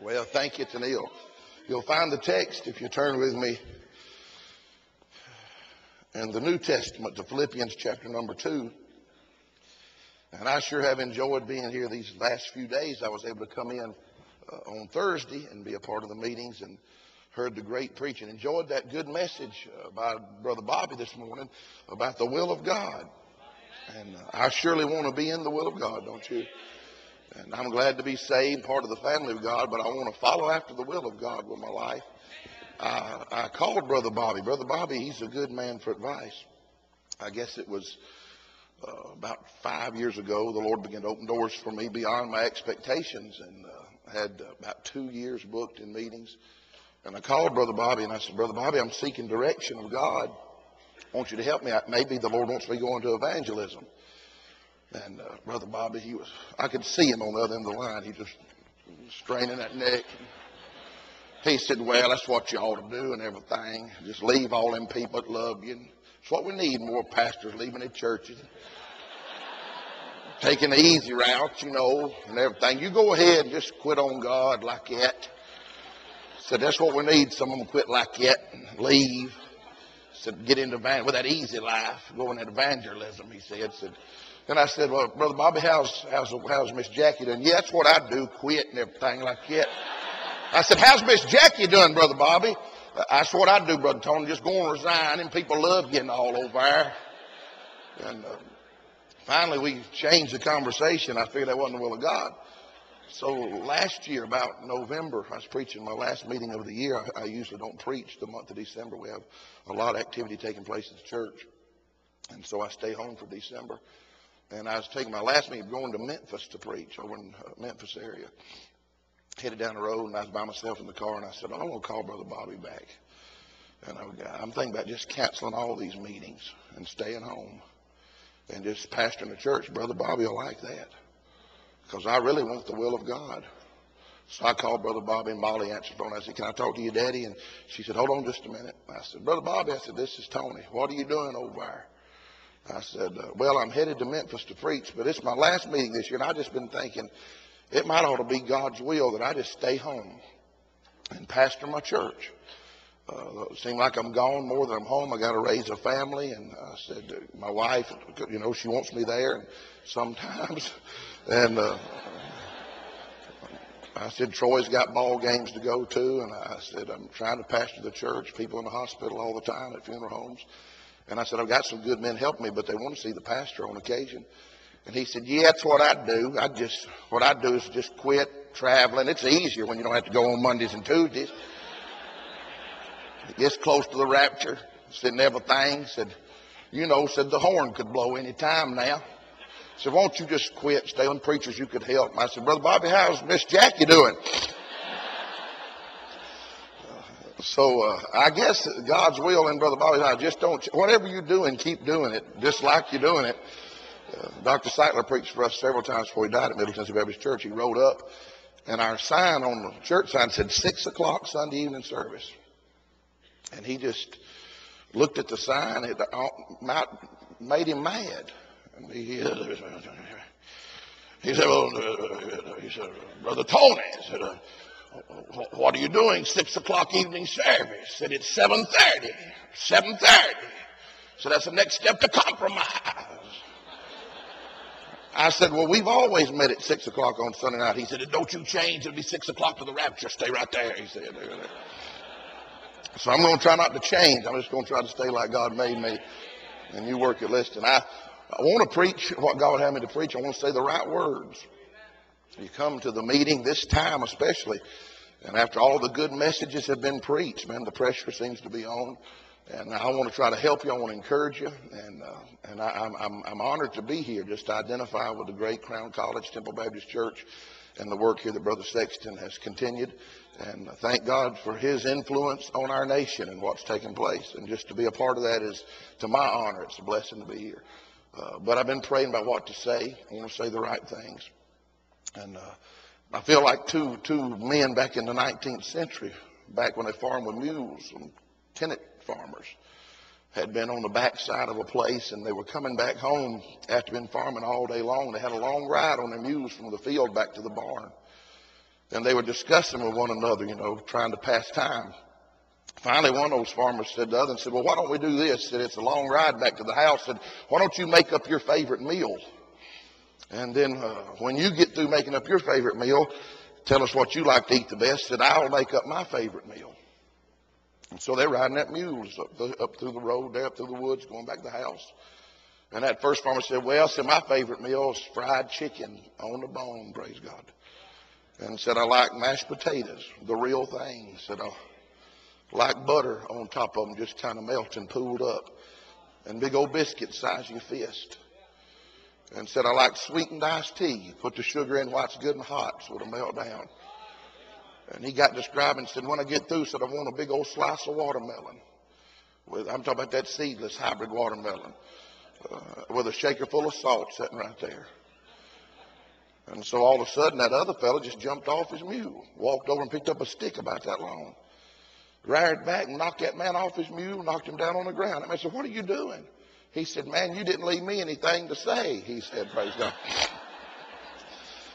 Well, thank you, Tennille. You'll find the text if you turn with me in the New Testament to Philippians chapter number two. And I sure have enjoyed being here these last few days. I was able to come in uh, on Thursday and be a part of the meetings and heard the great preaching. Enjoyed that good message uh, by Brother Bobby this morning about the will of God. And uh, I surely want to be in the will of God, don't you? And I'm glad to be saved, part of the family of God, but I want to follow after the will of God with my life. Uh, I called Brother Bobby. Brother Bobby, he's a good man for advice. I guess it was uh, about five years ago, the Lord began to open doors for me beyond my expectations and uh, had about two years booked in meetings. And I called Brother Bobby and I said, Brother Bobby, I'm seeking direction of God. I want you to help me. Maybe the Lord wants me going to evangelism. And uh, Brother Bobby, he was, I could see him on the other end of the line. He just straining that neck. He said, Well, that's what you ought to do and everything. Just leave all them people that love you. It's what we need more pastors leaving the churches. Taking the easy route, you know, and everything. You go ahead and just quit on God like that. Said that's what we need. Some of them quit like that and leave. Said get into van with that easy life, go into evangelism. He said. Said, and I said, well, brother Bobby, how's how's how's Miss Jackie doing? Yeah, that's what I do, quit and everything like that. I said, how's Miss Jackie doing, brother Bobby? That's what I do, brother Tony. Just go and resign, and people love getting all over there. And uh, finally, we changed the conversation. I figured that wasn't the will of God. So last year, about November, I was preaching my last meeting of the year. I, I usually don't preach the month of December. We have a lot of activity taking place at the church. And so I stay home for December. And I was taking my last meeting, going to Memphis to preach over in uh, Memphis area. Headed down the road, and I was by myself in the car, and I said, oh, I'm going to call Brother Bobby back. And I, I'm thinking about just canceling all these meetings and staying home and just pastoring the church. Brother Bobby will like that because I really want the will of God. So I called Brother Bobby, and Molly answered the phone. I said, Can I talk to you, Daddy? And she said, Hold on just a minute. I said, Brother Bobby, I said, This is Tony. What are you doing over there? I said, uh, Well, I'm headed to Memphis to preach, but it's my last meeting this year, and I've just been thinking it might ought to be God's will that I just stay home and pastor my church. Uh, it seems like I'm gone more than I'm home. I got to raise a family, and I said, my wife, you know, she wants me there, sometimes and uh, I said, Troy's got ball games to go to. And I said, I'm trying to pastor the church, people in the hospital all the time at funeral homes. And I said, I've got some good men helping me, but they want to see the pastor on occasion. And he said, Yeah, that's what I do. I just, what I do is just quit traveling. It's easier when you don't have to go on Mondays and Tuesdays. It gets close to the rapture. And everything. Said, you know, said the horn could blow any time now said, won't you just quit, stay on preachers you could help? I said, Brother Bobby, how's Miss Jackie doing? So uh, I guess God's will and Brother Bobby, I just don't, whatever you're doing, keep doing it, just like you're doing it. Uh, Dr. Sightler preached for us several times before he died at Middle Tennessee Baptist Church. He wrote up, and our sign on the church sign said 6 o'clock Sunday evening service. And he just looked at the sign. It made him mad. And he, he said, well, uh, he said, Brother Tony, he said, uh, what are you doing? Six o'clock evening service. Said it's seven thirty. Seven thirty. So that's the next step to compromise. I said, well, we've always met at six o'clock on Sunday night. He said, don't you change. It'll be six o'clock to the rapture. Stay right there. He said. So I'm going to try not to change. I'm just going to try to stay like God made me. And you work at Liston. I, I want to preach what God had me to preach. I want to say the right words. You come to the meeting this time, especially, and after all the good messages have been preached, man, the pressure seems to be on. And I want to try to help you. I want to encourage you. And, uh, and I, am I'm, I'm honored to be here just to identify with the great Crown College Temple Baptist Church and the work here that Brother Sexton has continued. And thank God for his influence on our nation and what's taking place. And just to be a part of that is to my honor. It's a blessing to be here. Uh, but I've been praying about what to say. I want to say the right things. And uh, I feel like two, two men back in the 19th century, back when they farmed with mules, some tenant farmers, had been on the backside of a place and they were coming back home after been farming all day long. They had a long ride on their mules from the field back to the barn. And they were discussing with one another, you know, trying to pass time. Finally, one of those farmers said to the other and said, Well, why don't we do this? Said, It's a long ride back to the house. Said, Why don't you make up your favorite meal? And then uh, when you get through making up your favorite meal, tell us what you like to eat the best. and I'll make up my favorite meal. And so they're riding that mules up, the, up through the road, there up through the woods, going back to the house. And that first farmer said, Well, said, my favorite meal is fried chicken on the bone, praise God. And said, I like mashed potatoes, the real thing. Said, I like butter on top of them, just kind of melting, pooled up. And big old biscuit size your fist. And said, I like sweetened iced tea. Put the sugar in while it's good and hot so it'll melt down. And he got describing, and said, when I get through, said, I want a big old slice of watermelon. With, I'm talking about that seedless hybrid watermelon uh, with a shaker full of salt sitting right there. And so all of a sudden, that other fellow just jumped off his mule, walked over and picked up a stick about that long, reared back and knocked that man off his mule, knocked him down on the ground. I said, What are you doing? He said, Man, you didn't leave me anything to say. He said, Praise God.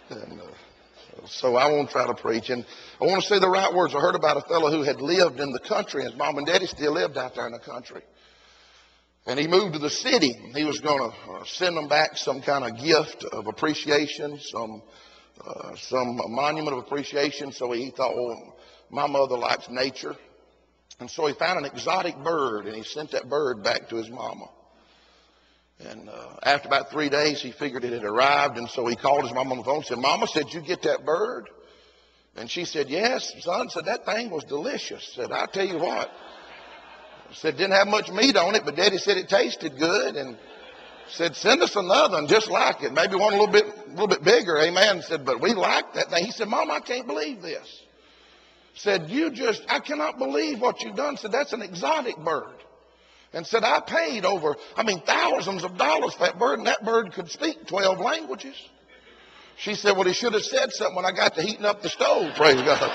and, uh, so I won't try to preach. And I want to say the right words. I heard about a fellow who had lived in the country. His mom and daddy still lived out there in the country. And he moved to the city. He was going to uh, send them back some kind of gift of appreciation, some uh, some monument of appreciation. So he thought, well, my mother likes nature. And so he found an exotic bird and he sent that bird back to his mama. And uh, after about three days, he figured it had arrived. And so he called his mom on the phone and said, Mama, said you get that bird? And she said, Yes, son. Said that thing was delicious. Said, I tell you what. Said didn't have much meat on it, but Daddy said it tasted good, and said send us another one just like it, maybe one a little bit, a little bit bigger. Amen. Said, but we like that thing. He said, Mom, I can't believe this. Said you just, I cannot believe what you've done. Said that's an exotic bird. And said I paid over, I mean thousands of dollars for that bird, and that bird could speak twelve languages. She said, Well, he should have said something when I got to heating up the stove, praise God.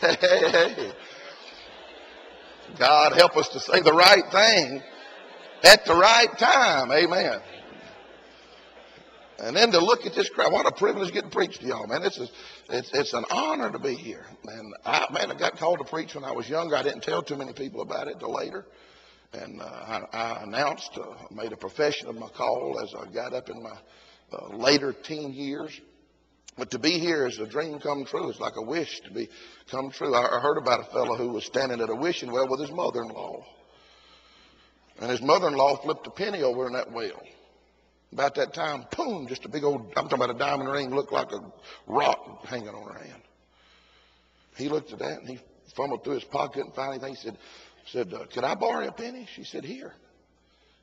hey, God help us to say the right thing at the right time. Amen. And then to look at this crowd, what a privilege getting preached to y'all, man. It's, a, it's, it's an honor to be here. And I, man, I got called to preach when I was younger. I didn't tell too many people about it till later. And uh, I, I, announced, uh, made a profession of my call as I got up in my uh, later teen years. But to be here is a dream come true. It's like a wish to be come true. I heard about a fellow who was standing at a wishing well with his mother-in-law. And his mother-in-law flipped a penny over in that well. About that time, boom, just a big old, I'm talking about a diamond ring, looked like a rock hanging on her hand. He looked at that and he fumbled through his pocket and finally he said, said, uh, could I borrow a penny? She said, here.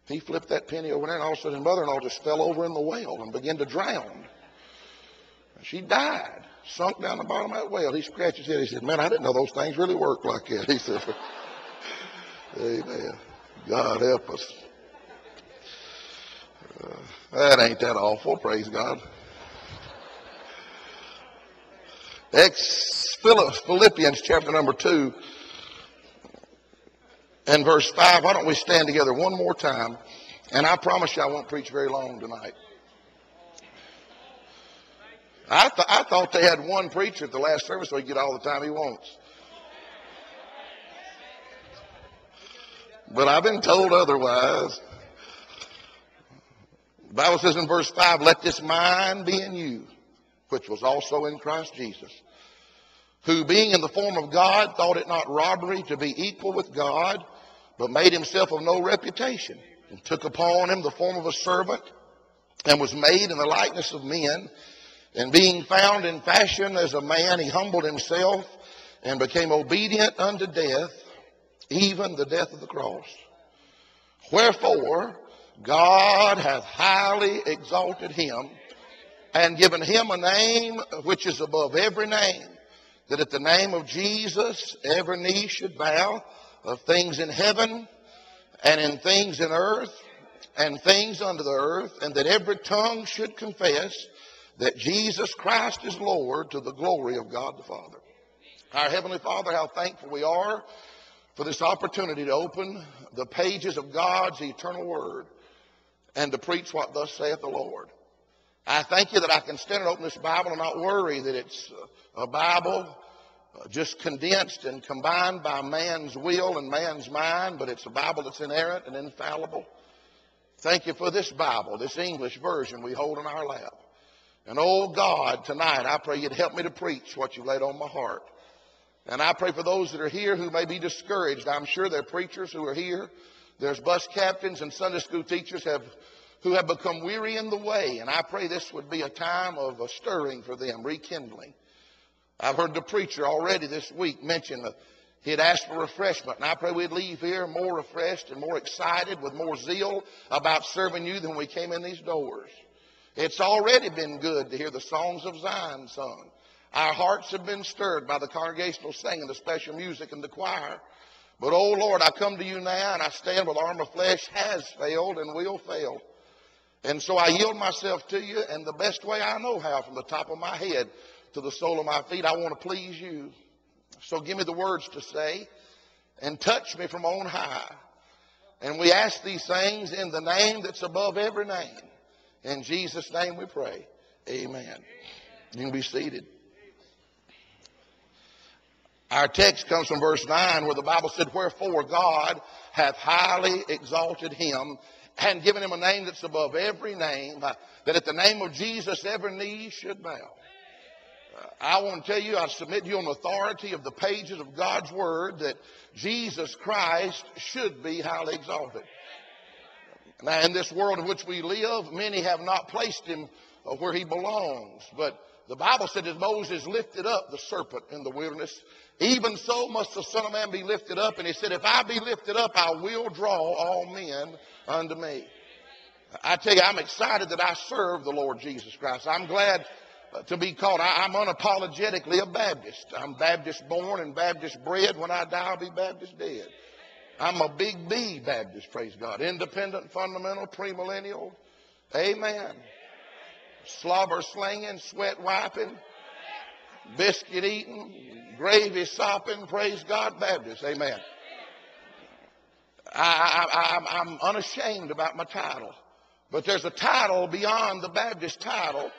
He flipped that penny over there and all of a sudden his mother-in-law just fell over in the well and began to drown. She died, sunk down the bottom of that well. He scratched his head. He said, Man, I didn't know those things really worked like that. He said, Amen. God help us. That ain't that awful. Praise God. Ex Philippians chapter number 2 and verse 5. Why don't we stand together one more time? And I promise you I won't preach very long tonight. I, th- I thought they had one preacher at the last service so he get all the time he wants. But I've been told otherwise. The Bible says in verse 5, let this mind be in you, which was also in Christ Jesus, who being in the form of God thought it not robbery to be equal with God, but made himself of no reputation, and took upon him the form of a servant, and was made in the likeness of men. And being found in fashion as a man, he humbled himself and became obedient unto death, even the death of the cross. Wherefore, God hath highly exalted him and given him a name which is above every name, that at the name of Jesus every knee should bow of things in heaven and in things in earth and things under the earth, and that every tongue should confess that Jesus Christ is Lord to the glory of God the Father. Our Heavenly Father, how thankful we are for this opportunity to open the pages of God's eternal Word and to preach what thus saith the Lord. I thank you that I can stand and open this Bible and not worry that it's a Bible uh, just condensed and combined by man's will and man's mind, but it's a Bible that's inerrant and infallible. Thank you for this Bible, this English version we hold in our lap. And oh God, tonight I pray you'd help me to preach what you laid on my heart. And I pray for those that are here who may be discouraged. I'm sure there are preachers who are here. There's bus captains and Sunday school teachers have who have become weary in the way. And I pray this would be a time of a stirring for them, rekindling. I've heard the preacher already this week mention that he had asked for refreshment. And I pray we'd leave here more refreshed and more excited with more zeal about serving you than we came in these doors. It's already been good to hear the songs of Zion sung. Our hearts have been stirred by the congregational singing, the special music, and the choir. But, oh Lord, I come to you now and I stand with arm of flesh has failed and will fail. And so I yield myself to you, and the best way I know how, from the top of my head to the sole of my feet, I want to please you. So give me the words to say, and touch me from on high. And we ask these things in the name that's above every name. In Jesus' name we pray. Amen. You can be seated. Our text comes from verse 9 where the Bible said, Wherefore God hath highly exalted him and given him a name that's above every name, that at the name of Jesus every knee should bow. Uh, I want to tell you, I submit to you on authority of the pages of God's Word that Jesus Christ should be highly exalted. Now, in this world in which we live, many have not placed him uh, where he belongs. But the Bible said that Moses lifted up the serpent in the wilderness, even so must the Son of Man be lifted up. And he said, If I be lifted up, I will draw all men unto me. I tell you, I'm excited that I serve the Lord Jesus Christ. I'm glad to be called. I, am unapologetically a Baptist. I'm Baptist born and Baptist bred. When I die, I'll be Baptist dead. I'm a big B Baptist, praise God. Independent, fundamental, premillennial. Amen. Slobber slinging, sweat wiping, biscuit eating, gravy sopping, praise God, Baptist. Amen. I, I, I'm unashamed about my title. But there's a title beyond the Baptist title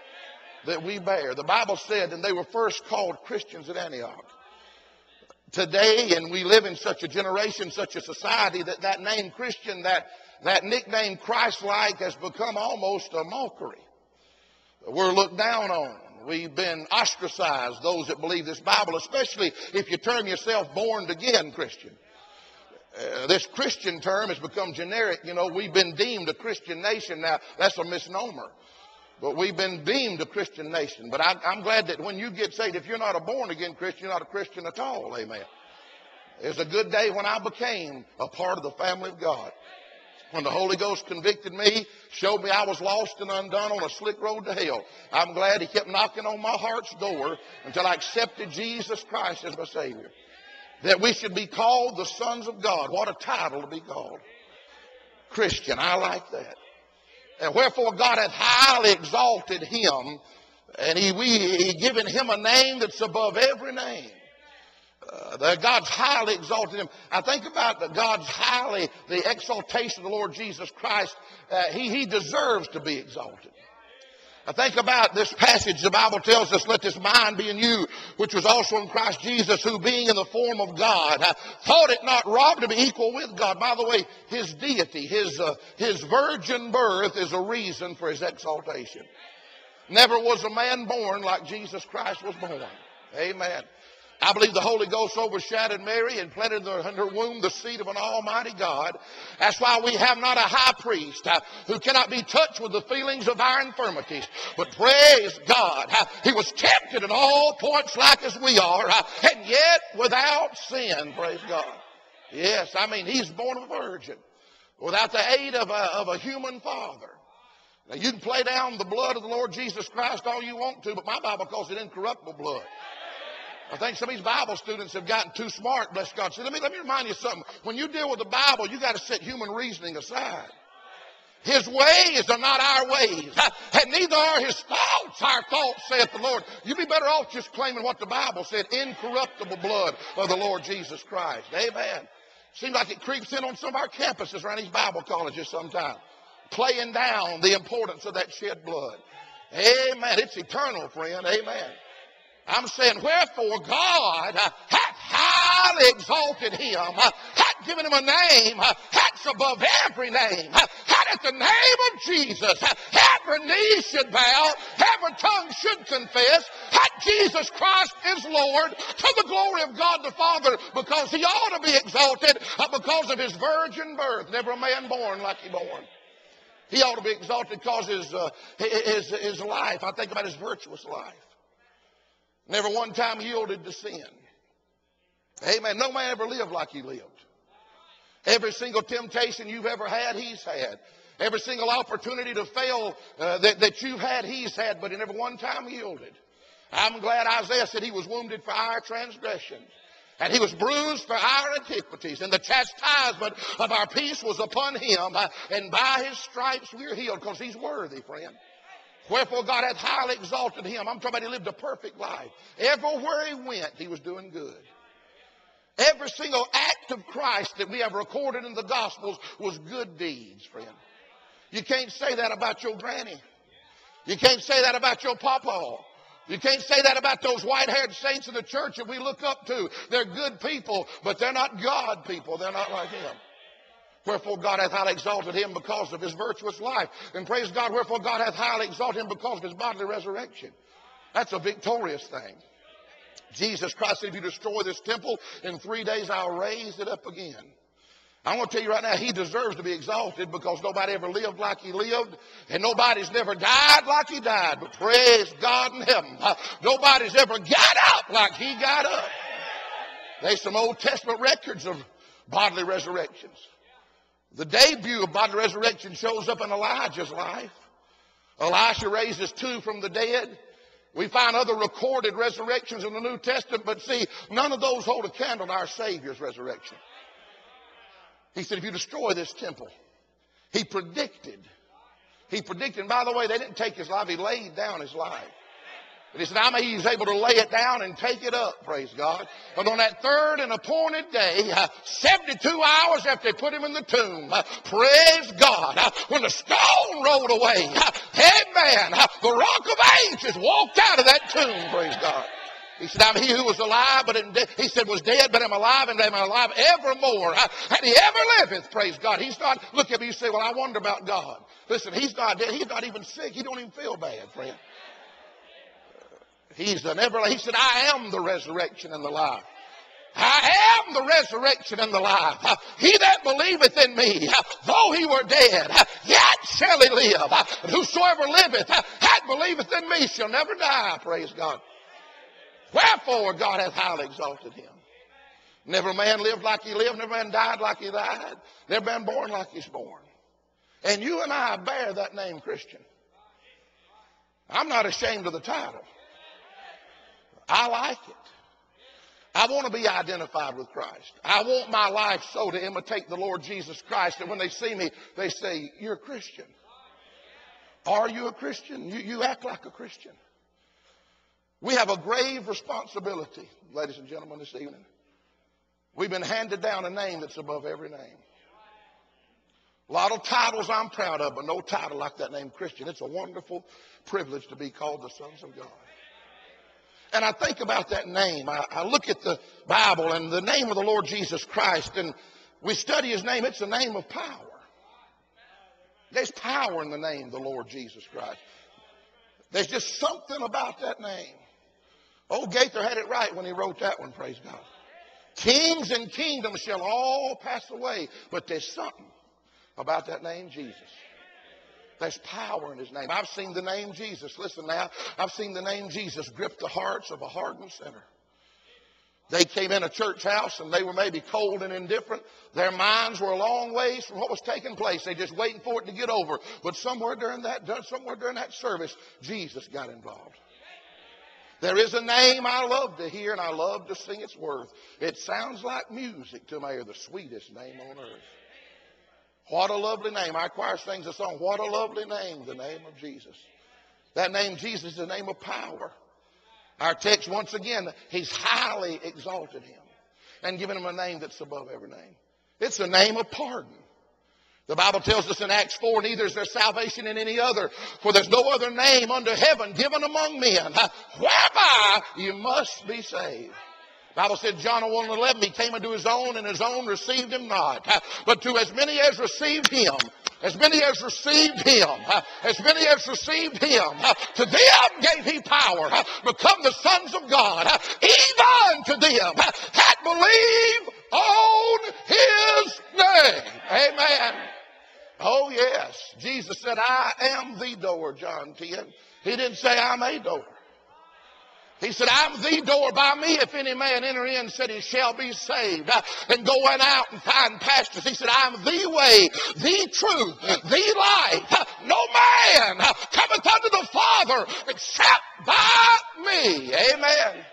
that we bear. The Bible said, and they were first called Christians at Antioch. Today, and we live in such a generation, such a society, that that name Christian, that, that nickname Christ-like has become almost a mockery. We're looked down on. We've been ostracized, those that believe this Bible, especially if you term yourself born again Christian. Uh, this Christian term has become generic. You know, we've been deemed a Christian nation now. That's a misnomer. But we've been deemed a Christian nation. But I, am glad that when you get saved, if you're not a born again Christian, you're not a Christian at all. Amen. It's a good day when I became a part of the family of God. When the Holy Ghost convicted me, showed me I was lost and undone on a slick road to hell. I'm glad He kept knocking on my heart's door until I accepted Jesus Christ as my Savior. That we should be called the sons of God. What a title to be called. Christian. I like that. And wherefore God hath highly exalted him, and he, we, he given him a name that's above every name. Uh, God's highly exalted him. I think about God's highly, the exaltation of the Lord Jesus Christ. Uh, he, he deserves to be exalted. I think about this passage. The Bible tells us, let this mind be in you, which was also in Christ Jesus, who being in the form of God, thought it not robbery to be equal with God. By the way, his deity, his, uh, his virgin birth is a reason for his exaltation. Never was a man born like Jesus Christ was born. Amen. I believe the Holy Ghost overshadowed Mary and planted in her womb the seed of an almighty God. That's why we have not a high priest uh, who cannot be touched with the feelings of our infirmities. But praise God, uh, he was tempted in all points like as we are, uh, and yet without sin, praise God. Yes, I mean, he's born of a virgin without the aid of a, of a human father. Now, you can play down the blood of the Lord Jesus Christ all you want to, but my Bible calls it incorruptible blood. I think some of these Bible students have gotten too smart, bless God. See, let me, let me remind you something. When you deal with the Bible, you got to set human reasoning aside. His ways are not our ways, and neither are his thoughts our thoughts, saith the Lord. You'd be better off just claiming what the Bible said incorruptible blood of the Lord Jesus Christ. Amen. Seems like it creeps in on some of our campuses around these Bible colleges sometimes, playing down the importance of that shed blood. Amen. It's eternal, friend. Amen. I'm saying, wherefore God uh, hath highly exalted him, uh, hath given him a name, uh, that's above every name. Uh, hath at the name of Jesus, uh, every knee should bow, every tongue should confess that Jesus Christ is Lord to the glory of God the Father because he ought to be exalted uh, because of his virgin birth. Never a man born like he born. He ought to be exalted because his, uh, his, his life, I think about his virtuous life. Never one time yielded to sin. Amen. No man ever lived like he lived. Every single temptation you've ever had, he's had. Every single opportunity to fail uh, that, that you've had, he's had, but he never one time yielded. I'm glad Isaiah said he was wounded for our transgressions. And he was bruised for our iniquities, and the chastisement of our peace was upon him. Uh, and by his stripes we're healed, because he's worthy, friend. Wherefore God hath highly exalted him. I'm talking about he lived a perfect life. Everywhere he went, he was doing good. Every single act of Christ that we have recorded in the Gospels was good deeds, friend. You can't say that about your granny. You can't say that about your papa. You can't say that about those white haired saints in the church that we look up to. They're good people, but they're not God people. They're not like Him. Wherefore God hath highly exalted him because of his virtuous life. And praise God, wherefore God hath highly exalted him because of his bodily resurrection. That's a victorious thing. Jesus Christ said, if you destroy this temple, in three days I'll raise it up again. I'm going to tell you right now, he deserves to be exalted because nobody ever lived like he lived, and nobody's never died like he died. But praise God in heaven, nobody's ever got up like he got up. There's some Old Testament records of bodily resurrections. The debut of bodily resurrection shows up in Elijah's life. Elisha raises two from the dead. We find other recorded resurrections in the New Testament, but see, none of those hold a candle to our Savior's resurrection. He said, if you destroy this temple, he predicted. He predicted, by the way, they didn't take his life, he laid down his life. He said, I mean, he's able to lay it down and take it up, praise God. But on that third and appointed day, uh, 72 hours after they put him in the tomb, uh, praise God, uh, when the stone rolled away, amen, the rock of ages walked out of that tomb, praise God. He said, I'm he who was alive, but de- he said was dead, but I'm alive, and I'm alive evermore. And he ever liveth, praise God. He's not, look at me, you say, well, I wonder about God. Listen, he's not dead. He's not even sick. He don't even feel bad, friend. He's an ever, he said, I am the resurrection and the life. I am the resurrection and the life. He that believeth in me, though he were dead, yet shall he live. And whosoever liveth that believeth in me shall never die. Praise God. Wherefore God hath highly exalted him. Never man lived like he lived, never man died like he died, never man born like he's born. And you and I bear that name Christian. I'm not ashamed of the title. I like it. I want to be identified with Christ. I want my life so to imitate the Lord Jesus Christ that when they see me, they say, You're a Christian. Are you a Christian? You, you act like a Christian. We have a grave responsibility, ladies and gentlemen, this evening. We've been handed down a name that's above every name. A lot of titles I'm proud of, but no title like that name Christian. It's a wonderful privilege to be called the sons of God. And I think about that name. I, I look at the Bible and the name of the Lord Jesus Christ, and we study his name. It's a name of power. There's power in the name of the Lord Jesus Christ. There's just something about that name. Old Gaither had it right when he wrote that one, praise God. Kings and kingdoms shall all pass away, but there's something about that name, Jesus. There's power in his name. I've seen the name Jesus. Listen now. I've seen the name Jesus grip the hearts of a hardened sinner. They came in a church house and they were maybe cold and indifferent. Their minds were a long ways from what was taking place. They just waiting for it to get over. But somewhere during that, somewhere during that service, Jesus got involved. There is a name I love to hear and I love to sing its worth. It sounds like music to me, or the sweetest name on earth. What a lovely name. Our choir sings a song, What a lovely name, the name of Jesus. That name, Jesus, is the name of power. Our text, once again, He's highly exalted Him and given Him a name that's above every name. It's the name of pardon. The Bible tells us in Acts 4, neither is there salvation in any other, for there's no other name under heaven given among men whereby you must be saved. Bible said John 1 11, he came into his own and his own received him not. But to as many as received him, as many as received him, as many as received him, to them gave he power, become the sons of God, even to them that believe on his name. Amen. Oh, yes. Jesus said, I am the door, John 10. He didn't say, I'm a door. He said, I'm the door by me. If any man enter in, said he shall be saved. Uh, and going out and find pastures. He said, I'm the way, the truth, the life. Uh, no man uh, cometh unto the Father except by me. Amen.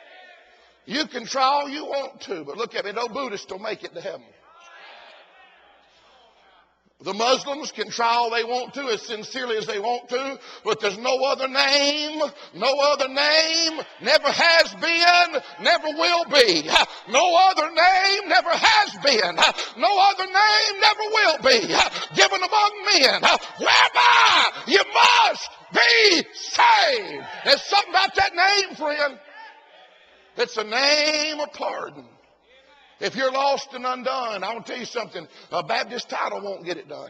You can try all you want to, but look at me. No Buddhist will make it to heaven. The Muslims can try all they want to as sincerely as they want to, but there's no other name, no other name, never has been, never will be. No other name never has been, no other name never will be given among men, whereby you must be saved. There's something about that name, friend. It's a name of pardon. If you're lost and undone, I want to tell you something. A Baptist title won't get it done.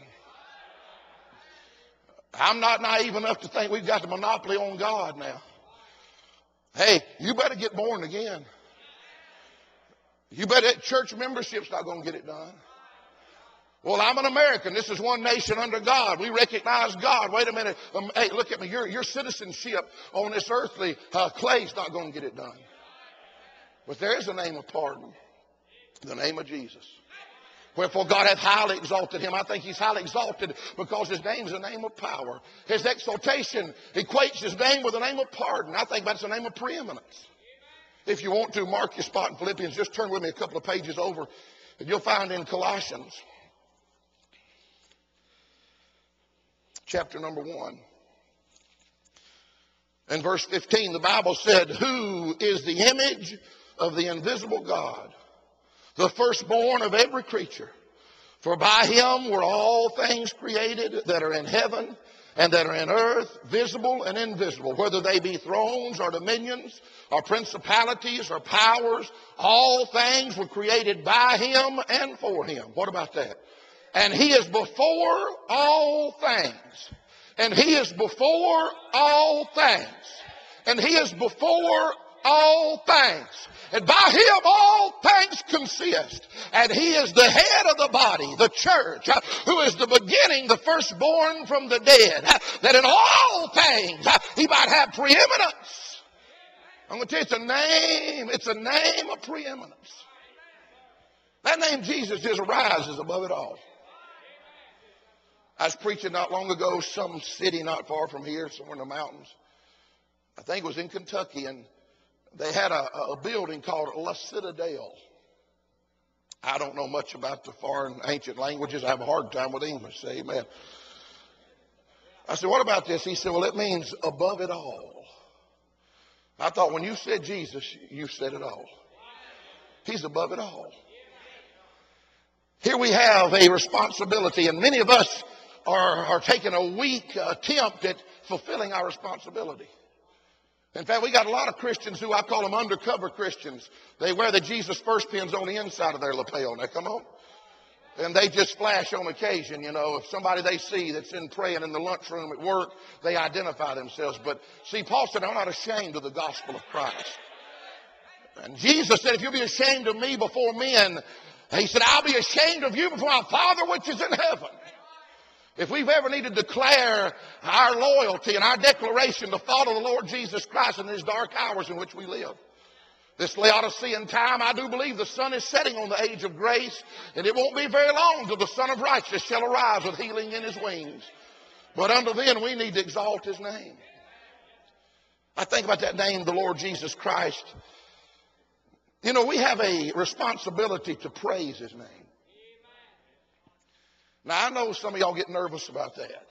I'm not naive enough to think we've got the monopoly on God now. Hey, you better get born again. You better, church membership's not going to get it done. Well, I'm an American. This is one nation under God. We recognize God. Wait a minute. Um, hey, look at me. Your, your citizenship on this earthly uh, clay's not going to get it done. But there is a name of pardon the name of Jesus. Wherefore God hath highly exalted him. I think he's highly exalted because his name is a name of power. His exaltation equates his name with the name of pardon. I think that's the name of preeminence. If you want to, mark your spot in Philippians. Just turn with me a couple of pages over, and you'll find in Colossians, chapter number 1. and verse 15, the Bible said, Who is the image of the invisible God? The firstborn of every creature. For by him were all things created that are in heaven and that are in earth, visible and invisible, whether they be thrones or dominions or principalities or powers, all things were created by him and for him. What about that? And he is before all things. And he is before all things. And he is before all things. And by him all things consist. And he is the head of the body, the church, who is the beginning, the firstborn from the dead, that in all things he might have preeminence. I'm going to tell you, it's a name. It's a name of preeminence. That name Jesus just rises above it all. I was preaching not long ago, some city not far from here, somewhere in the mountains. I think it was in Kentucky, and they had a, a building called La Citadel. I don't know much about the foreign ancient languages. I have a hard time with English. Amen. I said, what about this? He said, well, it means above it all. I thought when you said Jesus, you said it all. He's above it all. Here we have a responsibility, and many of us are, are taking a weak attempt at fulfilling our responsibility. In fact, we got a lot of Christians who I call them undercover Christians. They wear the Jesus first pins on the inside of their lapel. Now, come on. And they just flash on occasion, you know. If somebody they see that's in praying in the lunchroom at work, they identify themselves. But see, Paul said, I'm not ashamed of the gospel of Christ. And Jesus said, if you'll be ashamed of me before men, he said, I'll be ashamed of you before my Father which is in heaven. If we've ever needed to declare our loyalty and our declaration to follow the Lord Jesus Christ in these dark hours in which we live, this Laodicean time, I do believe the sun is setting on the age of grace, and it won't be very long till the Son of Righteousness shall arise with healing in his wings. But until then, we need to exalt his name. I think about that name, the Lord Jesus Christ. You know, we have a responsibility to praise his name. Now, I know some of y'all get nervous about that.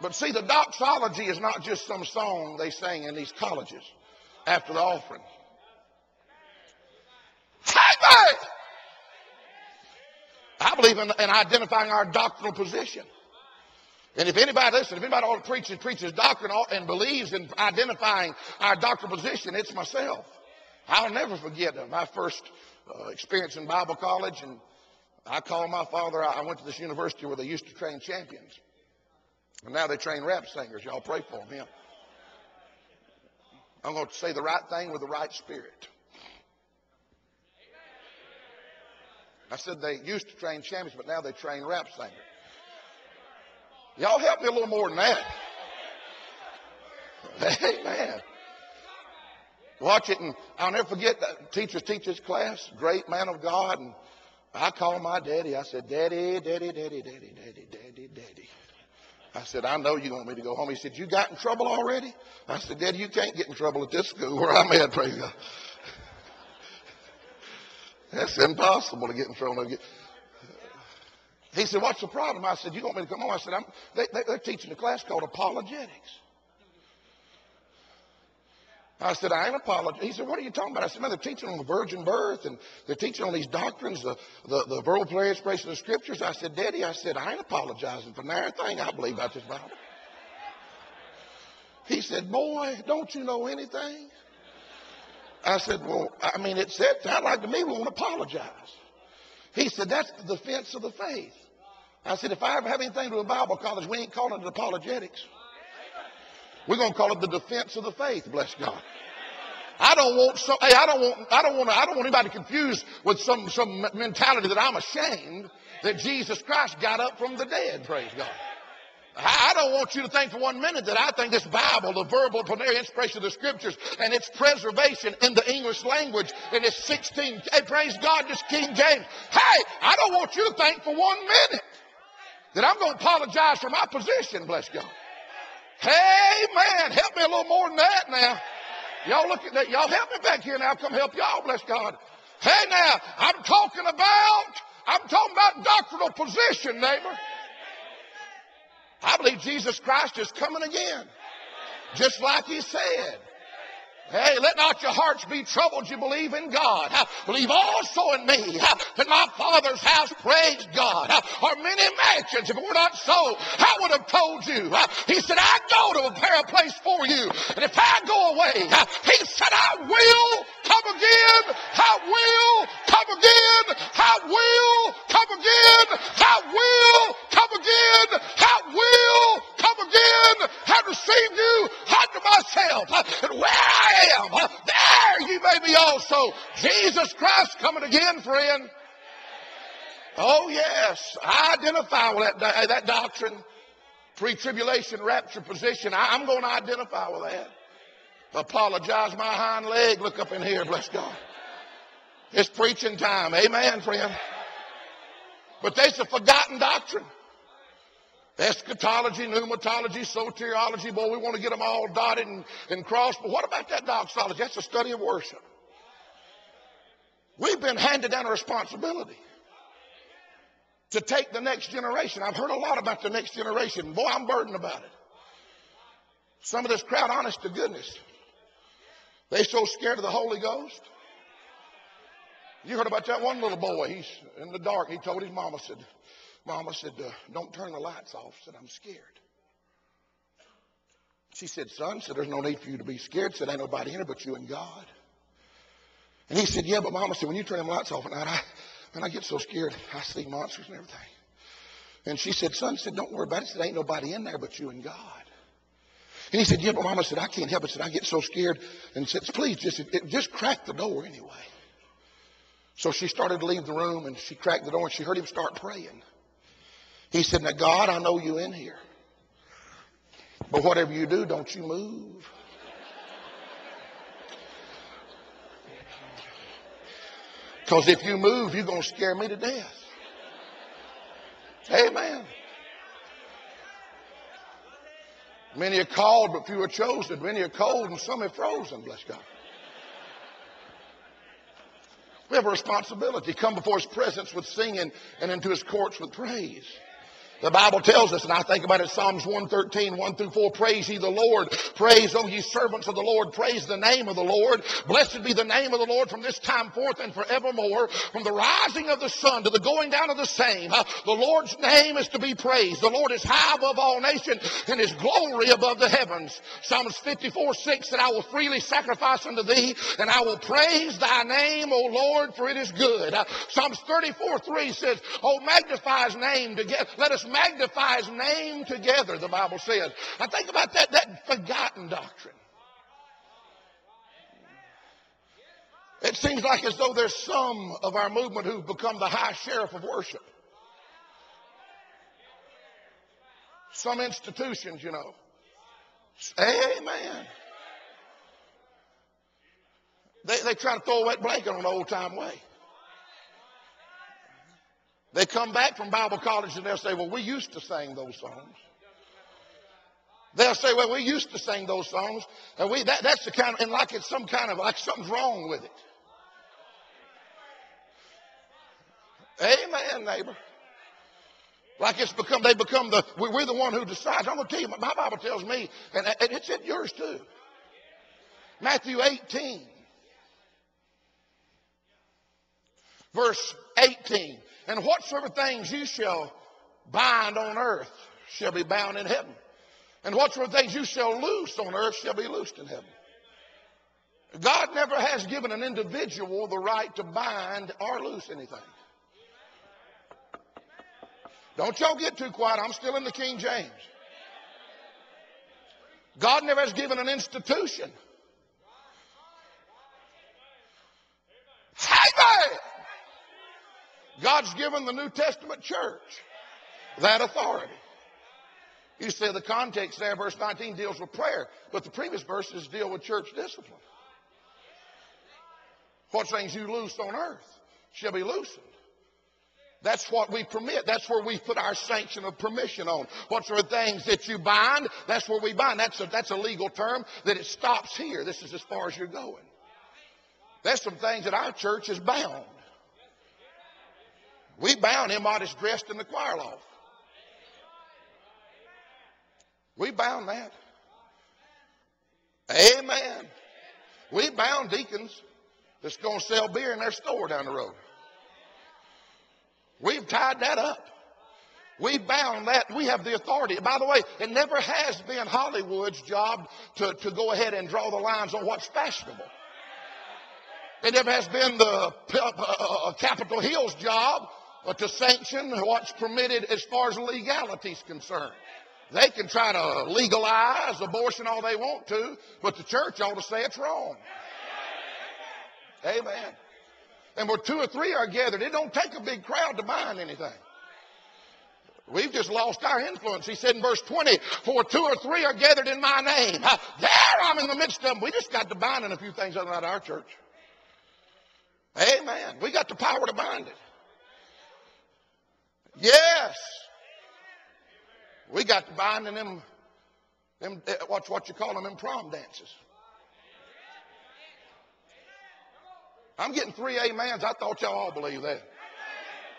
But see, the doxology is not just some song they sing in these colleges after the offering. I believe in, in identifying our doctrinal position. And if anybody, listen, if anybody ought to preach and preaches doctrine and believes in identifying our doctrinal position, it's myself. I'll never forget my first uh, experience in Bible college, and I called my father. I went to this university where they used to train champions, and now they train rap singers. Y'all pray for them. Yeah. I'm going to say the right thing with the right spirit. I said they used to train champions, but now they train rap singers. Y'all help me a little more than that. Amen. Watch it, and I'll never forget that teacher teaches class, great man of God, and I called my daddy. I said, Daddy, Daddy, Daddy, Daddy, Daddy, Daddy, Daddy. I said, I know you want me to go home. He said, You got in trouble already? I said, Daddy, you can't get in trouble at this school where I'm at, praise God. That's impossible to get in trouble. He said, What's the problem? I said, You want me to come home? I said, I'm, they, they, They're teaching a class called apologetics. I said, I ain't apologizing. He said, What are you talking about? I said, Man, they're teaching on the virgin birth and they're teaching on these doctrines, the, the, the verbal plenary inspiration of the scriptures. I said, Daddy, I said, I ain't apologizing for nary thing I believe about this Bible. He said, Boy, don't you know anything? I said, Well, I mean, it said, sound like to me we won't apologize. He said, That's the defense of the faith. I said, If I ever have anything to do with Bible college, we ain't calling it apologetics. We're going to call it the defense of the faith, bless God. I don't want some, hey, I don't want, I don't want, I don't want anybody confused with some, some mentality that I'm ashamed that Jesus Christ got up from the dead, praise God. I don't want you to think for one minute that I think this Bible, the verbal plenary inspiration of the scriptures and its preservation in the English language in its 16, hey, praise God, just King James. Hey, I don't want you to think for one minute that I'm going to apologize for my position, bless God. Hey, man, help me a little more than that now. Y'all look at that. Y'all help me back here now. Come help y'all, bless God. Hey, now, I'm talking about, I'm talking about doctrinal position, neighbor. I believe Jesus Christ is coming again. Just like he said. Hey, let not your hearts be troubled. You believe in God. Believe also in me. In my Father's house, praise God. Are many mansions. If it were not so, I would have told you. He said, I go to prepare a place for you. And if I go away, he said, I will come again. I will come again. I will come again. I will come again. I will come again I will come again. and receive you unto myself. And where I am, there you may be also. Jesus Christ coming again, friend. Oh, yes. I identify with that, that doctrine, pre tribulation rapture position. I, I'm going to identify with that. Apologize my hind leg. Look up in here, bless God. It's preaching time. Amen, friend. But there's a forgotten doctrine. Eschatology, pneumatology, soteriology, boy, we want to get them all dotted and, and crossed. But what about that doxology? That's the study of worship. We've been handed down a responsibility to take the next generation. I've heard a lot about the next generation. Boy, I'm burdened about it. Some of this crowd, honest to goodness, they so scared of the Holy Ghost. You heard about that one little boy. He's in the dark. He told his mama, said, Mama said, uh, don't turn the lights off. Said, I'm scared. She said, son, said, there's no need for you to be scared. Said, ain't nobody in here but you and God. And he said, yeah, but Mama said, when you turn them lights off at night, I, man, I get so scared. I see monsters and everything. And she said, son, said, don't worry about it. Said, ain't nobody in there but you and God. And he said, yeah, but Mama said, I can't help it. Said, I get so scared. And said, please, just, just crack the door anyway. So she started to leave the room and she cracked the door and she heard him start praying. He said, Now, God, I know you in here. But whatever you do, don't you move. Because if you move, you're going to scare me to death. Amen. Many are called, but few are chosen. Many are cold, and some are frozen, bless God. We have a responsibility. Come before his presence with singing and into his courts with praise. The Bible tells us, and I think about it, Psalms 113, 1 through 4, praise ye the Lord. Praise, O ye servants of the Lord. Praise the name of the Lord. Blessed be the name of the Lord from this time forth and forevermore. From the rising of the sun to the going down of the same. Uh, the Lord's name is to be praised. The Lord is high above all nations and his glory above the heavens. Psalms 54, 6 said, I will freely sacrifice unto thee and I will praise thy name, O Lord, for it is good. Uh, Psalms 34, 3 says, Oh, magnify his name together. Let us magnify his name together, the Bible says. Now think about that, that forgotten doctrine. It seems like as though there's some of our movement who've become the high sheriff of worship. Some institutions, you know. Amen. They, they try to throw wet blanket on the old time way. They come back from Bible college and they'll say, Well, we used to sing those songs. They'll say, Well, we used to sing those songs. And we that, that's the kind of and like it's some kind of like something's wrong with it. Amen, neighbor. Like it's become, they become the, we're the one who decides. I'm going to tell you, my Bible tells me, and it's in yours too. Matthew 18, verse 18. And whatsoever things you shall bind on earth shall be bound in heaven. And whatsoever things you shall loose on earth shall be loosed in heaven. God never has given an individual the right to bind or loose anything. Don't y'all get too quiet. I'm still in the King James. God never has given an institution. Amen. God's given the New Testament church that authority. You say the context there, verse 19 deals with prayer, but the previous verses deal with church discipline. What things you loose on earth shall be loosened. That's what we permit. That's where we put our sanction of permission on. Whatsoever things that you bind, that's where we bind. That's a, that's a legal term that it stops here. This is as far as you're going. There's some things that our church is bound. We bound him while he's dressed in the choir loft. We bound that. Amen. We bound deacons that's going to sell beer in their store down the road. We've tied that up. We bound that. We have the authority. By the way, it never has been Hollywood's job to, to go ahead and draw the lines on what's fashionable. It never has been the uh, uh, uh Capitol Hill's job uh, to sanction what's permitted as far as legality is concerned. They can try to legalize abortion all they want to, but the church ought to say it's wrong. Amen. And where two or three are gathered, it don't take a big crowd to bind anything. We've just lost our influence. He said in verse 20, for two or three are gathered in my name. There I'm in the midst of them. We just got to bind in a few things than our church. Amen. We got the power to bind it. Yes. We got to bind in them, them eh, what's what you call them, them prom dances. I'm getting three amens. I thought y'all all believe that.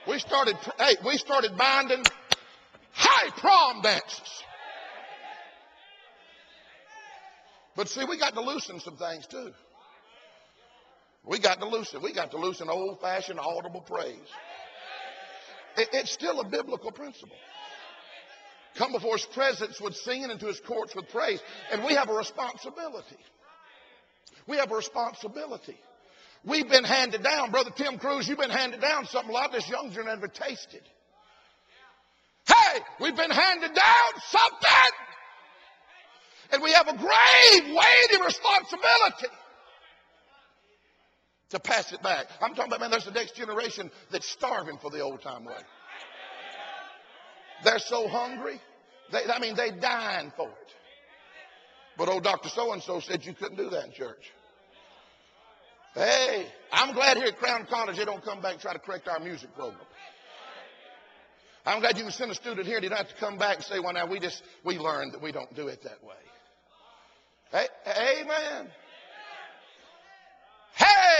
We started, hey, we started binding high prom dances. But see, we got to loosen some things too. We got to loosen. We got to loosen old fashioned audible praise. It, it's still a biblical principle. Come before his presence with singing and to his courts with praise. And we have a responsibility. We have a responsibility. We've been handed down. Brother Tim Cruz, you've been handed down something a lot of this young generation never tasted. Hey, we've been handed down something. And we have a grave, weighty responsibility to pass it back. I'm talking about, man, there's the next generation that's starving for the old time way. They're so hungry. They, I mean, they dying for it. But old Dr. So-and-so said you couldn't do that in church. Hey, I'm glad here at Crown College they don't come back and try to correct our music program. I'm glad you can send a student here and you don't have to come back and say, well, now we just, we learned that we don't do it that way. Hey, amen.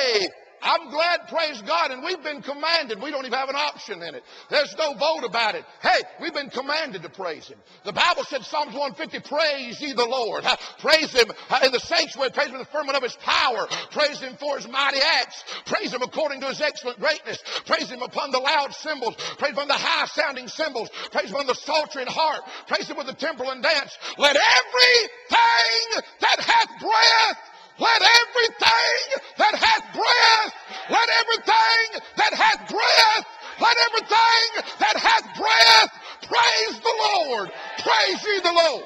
Hey, I'm glad, praise God, and we've been commanded. We don't even have an option in it. There's no vote about it. Hey, we've been commanded to praise Him. The Bible said, Psalms 150, praise ye the Lord. Praise Him in the sanctuary. Praise Him in the firmament of His power. Praise Him for His mighty acts. Praise Him according to His excellent greatness. Praise Him upon the loud cymbals. Praise Him on the high sounding cymbals. Praise Him on the psaltery and harp. Praise Him with the timbrel and dance. Let everything that hath breath let everything that hath breath, let everything that hath breath, let everything that hath breath praise the Lord. Praise ye the Lord.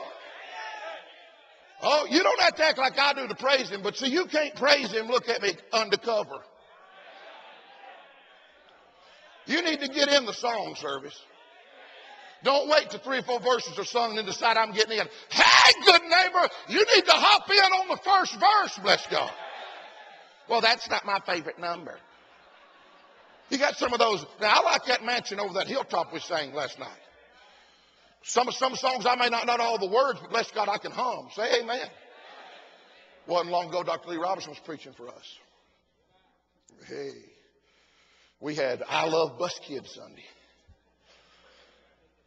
Oh, you don't have to act like I do to praise him, but see, you can't praise him, look at me, undercover. You need to get in the song service. Don't wait till three or four verses are sung and then decide I'm getting in. Hey, good neighbor, you need to hop in on the first verse, bless God. Well, that's not my favorite number. You got some of those. Now, I like that mansion over that hilltop we sang last night. Some, some songs I may not know all the words, but bless God, I can hum. Say amen. Wasn't long ago, Dr. Lee Roberson was preaching for us. Hey, we had I Love Bus Kids Sunday.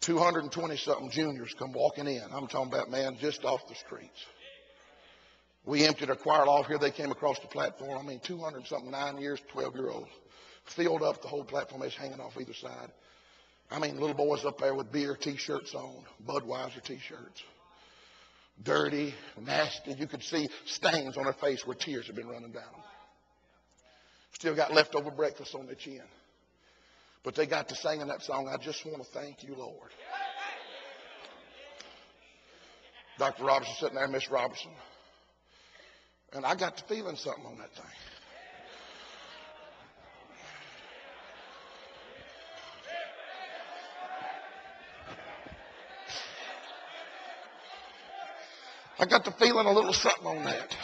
220 something juniors come walking in. I'm talking about, man, just off the streets. We emptied our choir off here. They came across the platform. I mean, 200 something, nine years, 12 year olds. Filled up the whole platform It's hanging off either side. I mean, little boys up there with beer t-shirts on, Budweiser t-shirts. Dirty, nasty. You could see stains on their face where tears had been running down. Still got leftover breakfast on their chin. But they got to singing that song, I just want to thank you, Lord. Dr. Roberson sitting there, Miss Roberson. And I got to feeling something on that thing. I got to feeling a little something on that.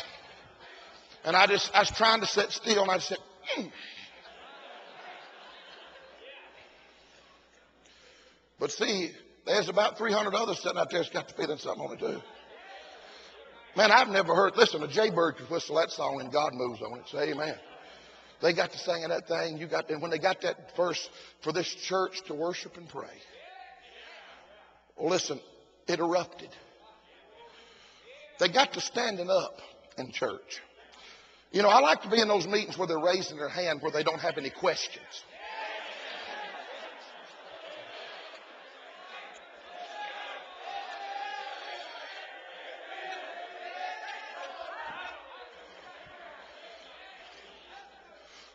And I just, I was trying to sit still and I said, mm. But see, there's about 300 others sitting out there that's got the feeling something on it too. Man, I've never heard, listen, a jaybird could whistle that song and God moves on it. Say amen. They got to singing that thing. You got, and when they got that verse for this church to worship and pray, well, listen, it erupted. They got to standing up in church. You know, I like to be in those meetings where they're raising their hand where they don't have any questions.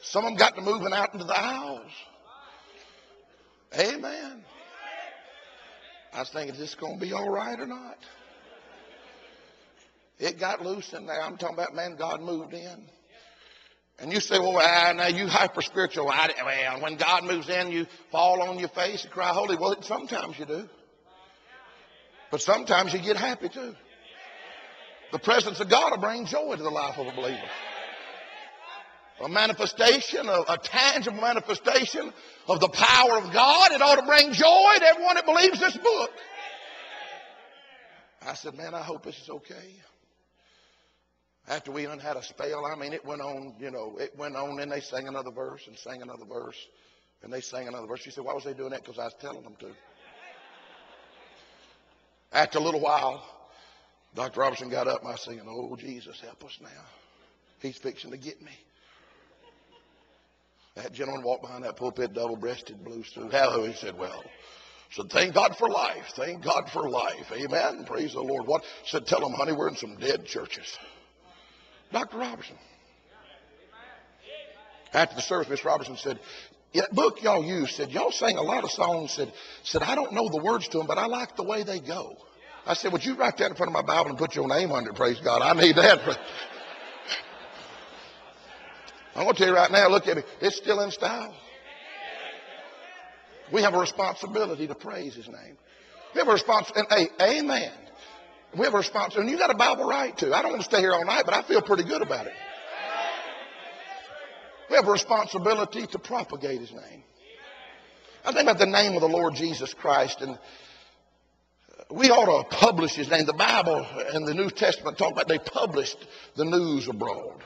Some of them got to moving out into the aisles. Amen. I was thinking, is this going to be all right or not? It got loose in there. I'm talking about, man, God moved in. And you say, well, uh, now you hyper spiritual. Well, when God moves in, you fall on your face and cry holy. Well, sometimes you do. But sometimes you get happy too. The presence of God will bring joy to the life of a believer a manifestation, a, a, tangible manifestation of the power of God. It ought to bring joy to everyone that believes this book. I said, man, I hope this is okay. After we had a spell, I mean, it went on, you know, it went on, and they sang another verse and sang another verse, and they sang another verse. She said, why was they doing that? Because I was telling them to. After a little while, Dr. Roberson got up and I was singing, Oh, Jesus, help us now. He's fixing to get me. That gentleman walked behind that pulpit, double breasted, blue suit. Hallelujah. He said, Well, said, Thank God for life. Thank God for life. Amen. Praise the Lord. What? Said, Tell them, honey, we're in some dead churches. Dr. Roberson. After the service, Miss Roberson said, yeah, that book y'all use said y'all sang a lot of songs. Said said I don't know the words to them, but I like the way they go. I said, would you write that in front of my Bible and put your name under it? Praise God. I need that. I'm going to tell you right now, look at me. It's still in style. We have a responsibility to praise his name. We have a responsibility. Hey, amen. We have a responsibility. And you got a Bible right too. I don't want to stay here all night, but I feel pretty good about it. We have a responsibility to propagate his name. I think about the name of the Lord Jesus Christ, and uh, we ought to publish his name. The Bible and the New Testament talk about they published the news abroad.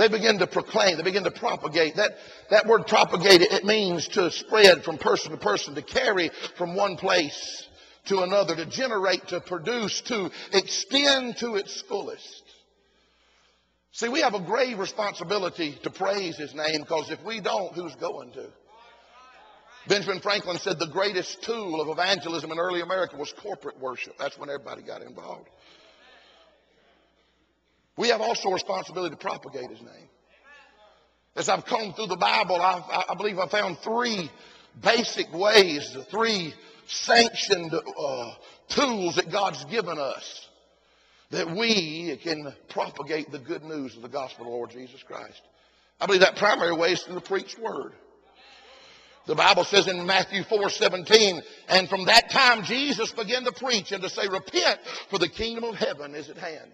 They begin to proclaim. They begin to propagate. That, that word propagate, it means to spread from person to person, to carry from one place to another, to generate, to produce, to extend to its fullest. See, we have a grave responsibility to praise His name because if we don't, who's going to? Benjamin Franklin said the greatest tool of evangelism in early America was corporate worship. That's when everybody got involved. We have also a responsibility to propagate His name. As I've combed through the Bible, I've, i believe I found three basic ways, three sanctioned uh, tools that God's given us that we can propagate the good news of the gospel of the Lord Jesus Christ. I believe that primary way is through the preached word. The Bible says in Matthew 4 17, and from that time Jesus began to preach and to say, Repent, for the kingdom of heaven is at hand.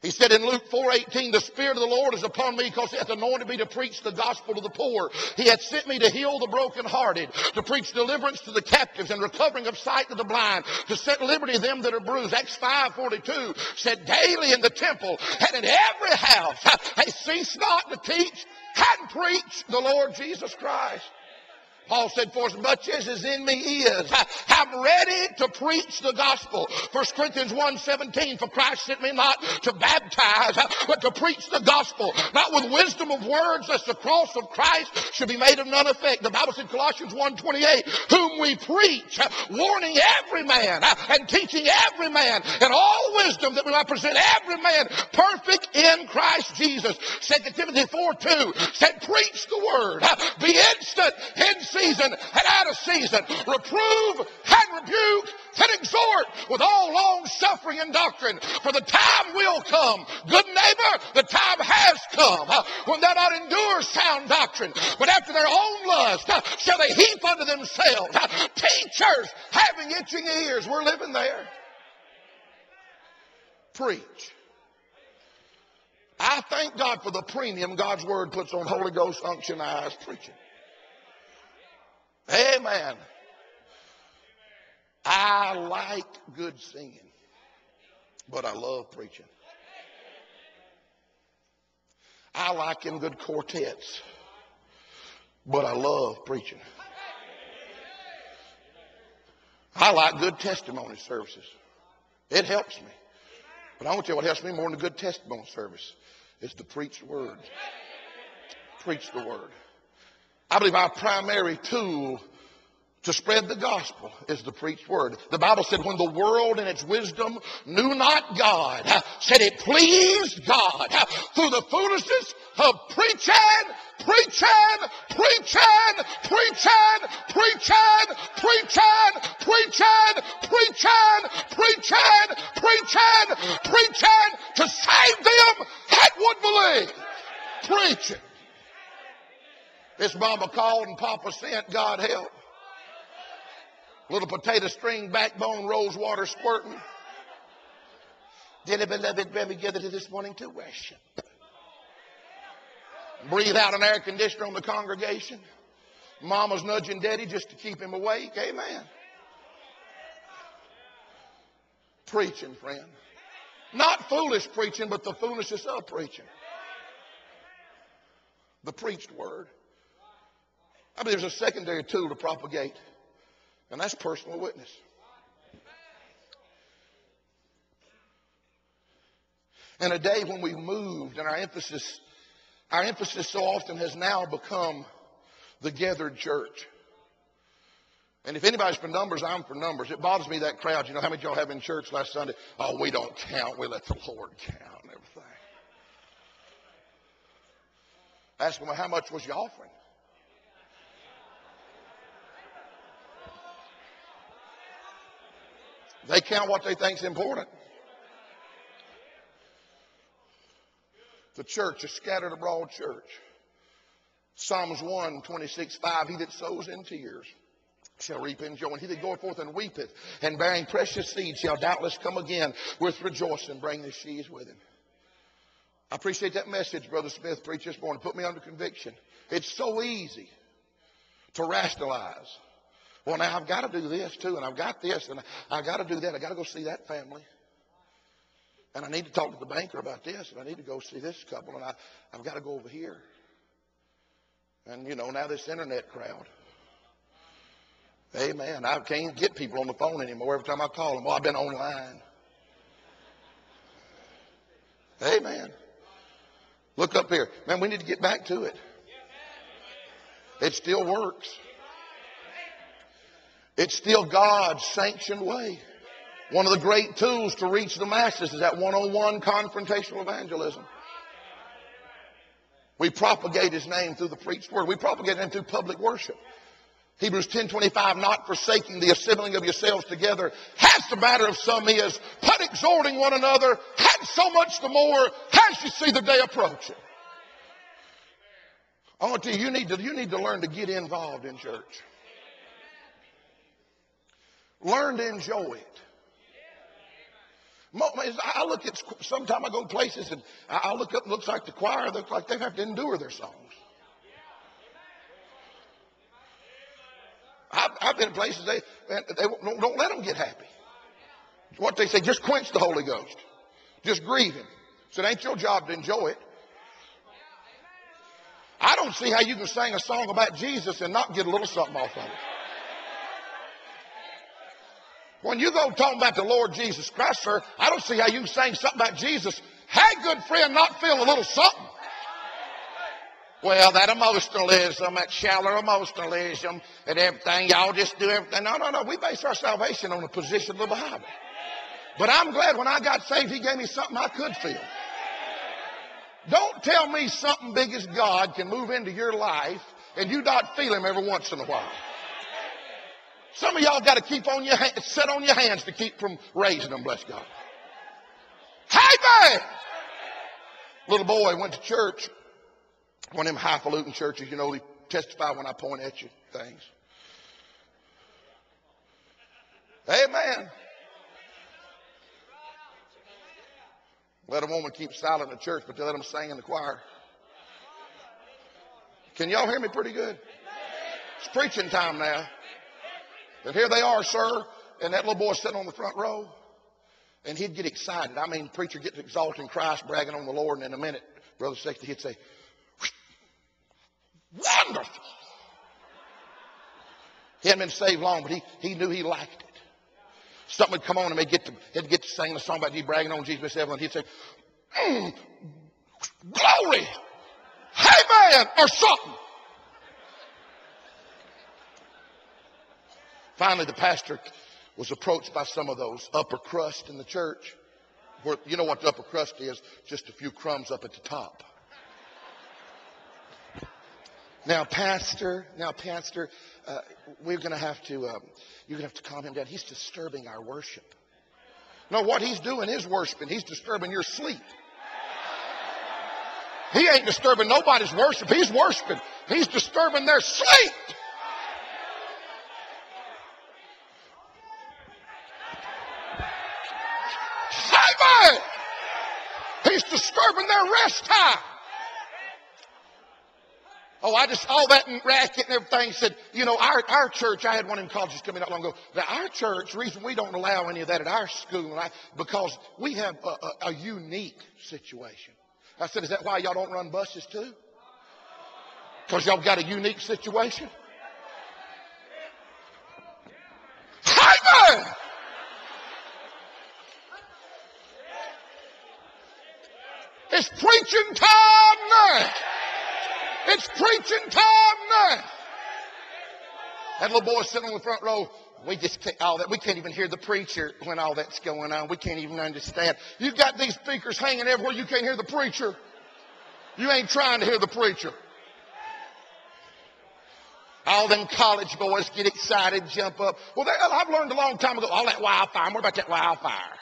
He said in Luke 4:18, "The Spirit of the Lord is upon me because He hath anointed me to preach the gospel to the poor. He hath sent me to heal the brokenhearted, to preach deliverance to the captives and recovering of sight to the blind, to set liberty them that are bruised." Acts 5:42 said, "Daily in the temple and in every house, they cease not to teach and preach the Lord Jesus Christ." Paul said, For as much as is in me is, I'm ready to preach the gospel. 1 Corinthians 1 17, for Christ sent me not to baptize, but to preach the gospel, not with wisdom of words, lest the cross of Christ should be made of none effect. The Bible said, Colossians 1 28, whom we preach, warning every man and teaching every man in all wisdom that we might present every man perfect in Christ Jesus. 2 Timothy 4 2 said, Preach the word, be instant in season and out of season. Reprove and rebuke and exhort with all long suffering and doctrine. For the time will come. Good neighbor, the time has come uh, when they'll not endure sound doctrine, but after their own lust uh, shall they heap unto themselves uh, teachers having itching ears. We're living there. Preach. I thank God for the premium God's Word puts on Holy Ghost unctionized preaching. Amen. I like good singing, but I love preaching. I like in good quartets, but I love preaching. I like good testimony services. It helps me. But I want to tell you what helps me more than a good testimony service is to preach the word. Preach the word. I believe our primary tool to spread the gospel is the preached word. The Bible said when the world in its wisdom knew not God, said it pleased God through the foolishness of preaching, preaching, preaching, preaching, preaching, preaching, preaching, preaching, preaching, preaching, preaching to save them that would believe. Preaching. This mama called and Papa sent, God help. Little potato string backbone, rose water squirting. Dearly beloved, we gather to this morning to worship. Breathe out an air conditioner on the congregation. Mama's nudging daddy just to keep him awake. Amen. Preaching, friend. Not foolish preaching, but the foolishness of preaching. The preached word. I mean, there's a secondary tool to propagate, and that's personal witness. In a day when we've moved and our emphasis, our emphasis so often has now become the gathered church. And if anybody's for numbers, I'm for numbers. It bothers me that crowd. You know how many y'all have in church last Sunday? Oh, we don't count. We let the Lord count everything. Ask them, how much was your offering? They count what they think is important. The church, a scattered abroad church. Psalms 1, 26, 5, he that sows in tears shall reap in joy. And he that goeth forth and weepeth and bearing precious seed shall doubtless come again with rejoicing, bring the sheaves with him. I appreciate that message Brother Smith preached this morning. Put me under conviction. It's so easy to rationalize. Well, now I've got to do this too, and I've got this, and I've got to do that. I've got to go see that family. And I need to talk to the banker about this, and I need to go see this couple, and I, I've got to go over here. And, you know, now this internet crowd. hey Amen. I can't get people on the phone anymore every time I call them. Well, I've been online. Hey Amen. Look up here. Man, we need to get back to it. It still works. It's still God's sanctioned way. One of the great tools to reach the masses is that one-on-one confrontational evangelism. We propagate his name through the preached word. We propagate him through public worship. Hebrews 10:25, not forsaking the assembling of yourselves together. Has the matter of some is, but exhorting one another, had so much the more as you see the day approaching. I want to tell you, you need to, you need to learn to get involved in church. Learn to enjoy it. I look at, sometimes I go places and I look up, looks like the choir, looks like they have to endure their songs. I've, I've been in places they, they don't, don't let them get happy. What they say, just quench the Holy Ghost. Just grieve Him. So it ain't your job to enjoy it. I don't see how you can sing a song about Jesus and not get a little something off of it. When you go talking about the Lord Jesus Christ, sir, I don't see how you can sing something about Jesus. Hey, good friend, not feel a little something. Well, that emotionalism, that shallow emotionalism, and everything, y'all just do everything. No, no, no. We base our salvation on the position of the Bible. But I'm glad when I got saved, He gave me something I could feel. Don't tell me something big as God can move into your life and you not feel Him every once in a while. Some of y'all got to keep on your hands, sit on your hands to keep from raising them, bless God. Hey, man! Little boy went to church one of them highfalutin churches, you know, they testify when I point at you things. Amen. Let a woman keep silent in the church, but they let them sing in the choir. Can y'all hear me pretty good? It's preaching time now. And here they are, sir, and that little boy sitting on the front row. And he'd get excited. I mean, preacher gets exalted in Christ, bragging on the Lord, and in a minute, Brother Sexton, he'd say, Wonderful. He hadn't been saved long, but he, he knew he liked it. Something would come on and he'd get to, he'd get to sing a song about he bragging on Jesus and he'd say, mm, glory, hey man, or something. Finally, the pastor was approached by some of those upper crust in the church. Where, you know what the upper crust is? Just a few crumbs up at the top. Now, Pastor, now, Pastor, uh, we're going to have to, um, you're going to have to calm him down. He's disturbing our worship. No, what he's doing is worshiping. He's disturbing your sleep. He ain't disturbing nobody's worship. He's worshiping. He's disturbing their sleep. Amen. Disturbing their rest time. Oh, I just, all that and racket and everything said, you know, our, our church, I had one in college just coming out long ago. Now, our church, reason we don't allow any of that at our school, because we have a, a, a unique situation. I said, is that why y'all don't run buses too? Because y'all got a unique situation? Amen! It's preaching time now. It's preaching time now. That little boy sitting on the front row, we just can't, all that. We can't even hear the preacher when all that's going on. We can't even understand. You've got these speakers hanging everywhere. You can't hear the preacher. You ain't trying to hear the preacher. All them college boys get excited, jump up. Well, they, I've learned a long time ago, all that wildfire. What about that wildfire?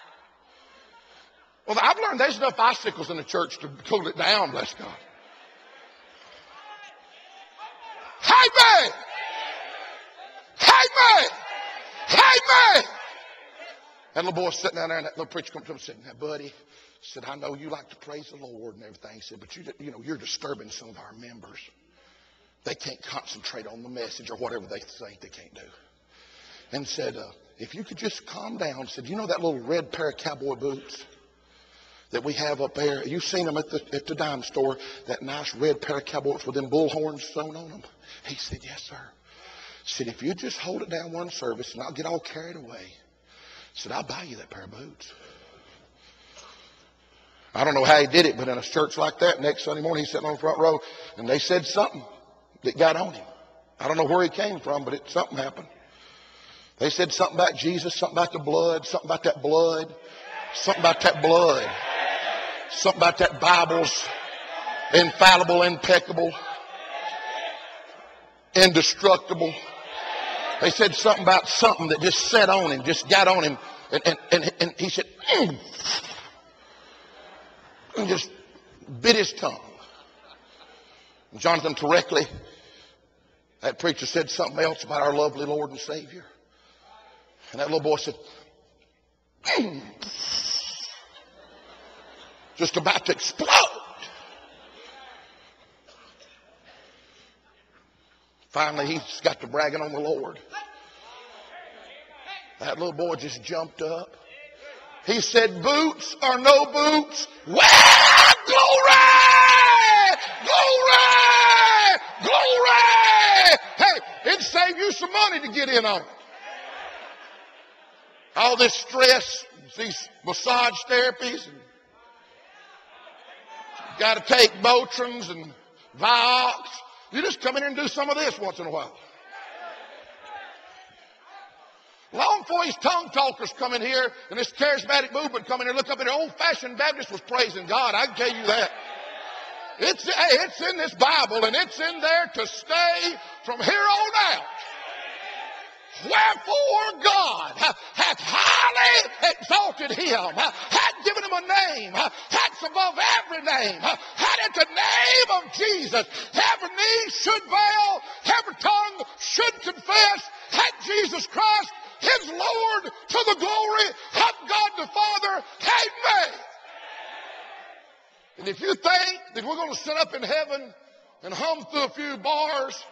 Well, I've learned there's enough icicles in the church to cool it down, bless God. Amen. Hey, Amen. That little boy sitting down there, and that little preacher comes to him and said, Now, buddy, said, I know you like to praise the Lord and everything. He said, but you, you know, you're disturbing some of our members. They can't concentrate on the message or whatever they think they can't do. And said, uh, if you could just calm down, said, you know that little red pair of cowboy boots? That we have up there. You've seen them at the, at the dime store, that nice red pair of cowboys with them bull horns sewn on them. He said, Yes, sir. He said, If you just hold it down one service and I'll get all carried away, he said, I'll buy you that pair of boots. I don't know how he did it, but in a church like that, next Sunday morning, he's sitting on the front row, and they said something that got on him. I don't know where he came from, but it, something happened. They said something about Jesus, something about the blood, something about that blood, something about that blood, something about that Bible's infallible, impeccable, indestructible. They said something about something that just set on him, just got on him. And, and, and, and he said, mm, and just bit his tongue. And Jonathan Directly, that preacher said something else about our lovely Lord and Savior. And that little boy said, mm, just about to explode. Finally, he's got to bragging on the Lord. That little boy just jumped up. He said, Boots or no boots, well, glory! Glory! Glory! Hey, it'd save you some money to get in on it. All this stress, these massage therapies, and got to take Motrins and Vioxx. You just come in here and do some of this once in a while. Long before these tongue talkers come in here and this charismatic movement come in here, look up at the old fashioned Baptist was praising God. I can tell you that. It's, it's in this Bible and it's in there to stay from here on out. Wherefore God hath highly exalted him, hath given him a name, that's above every name, had at the name of Jesus, every knee should bow, every tongue should confess that Jesus Christ is Lord to the glory of God the Father. Amen. And if you think that we're going to sit up in heaven and hum through a few bars,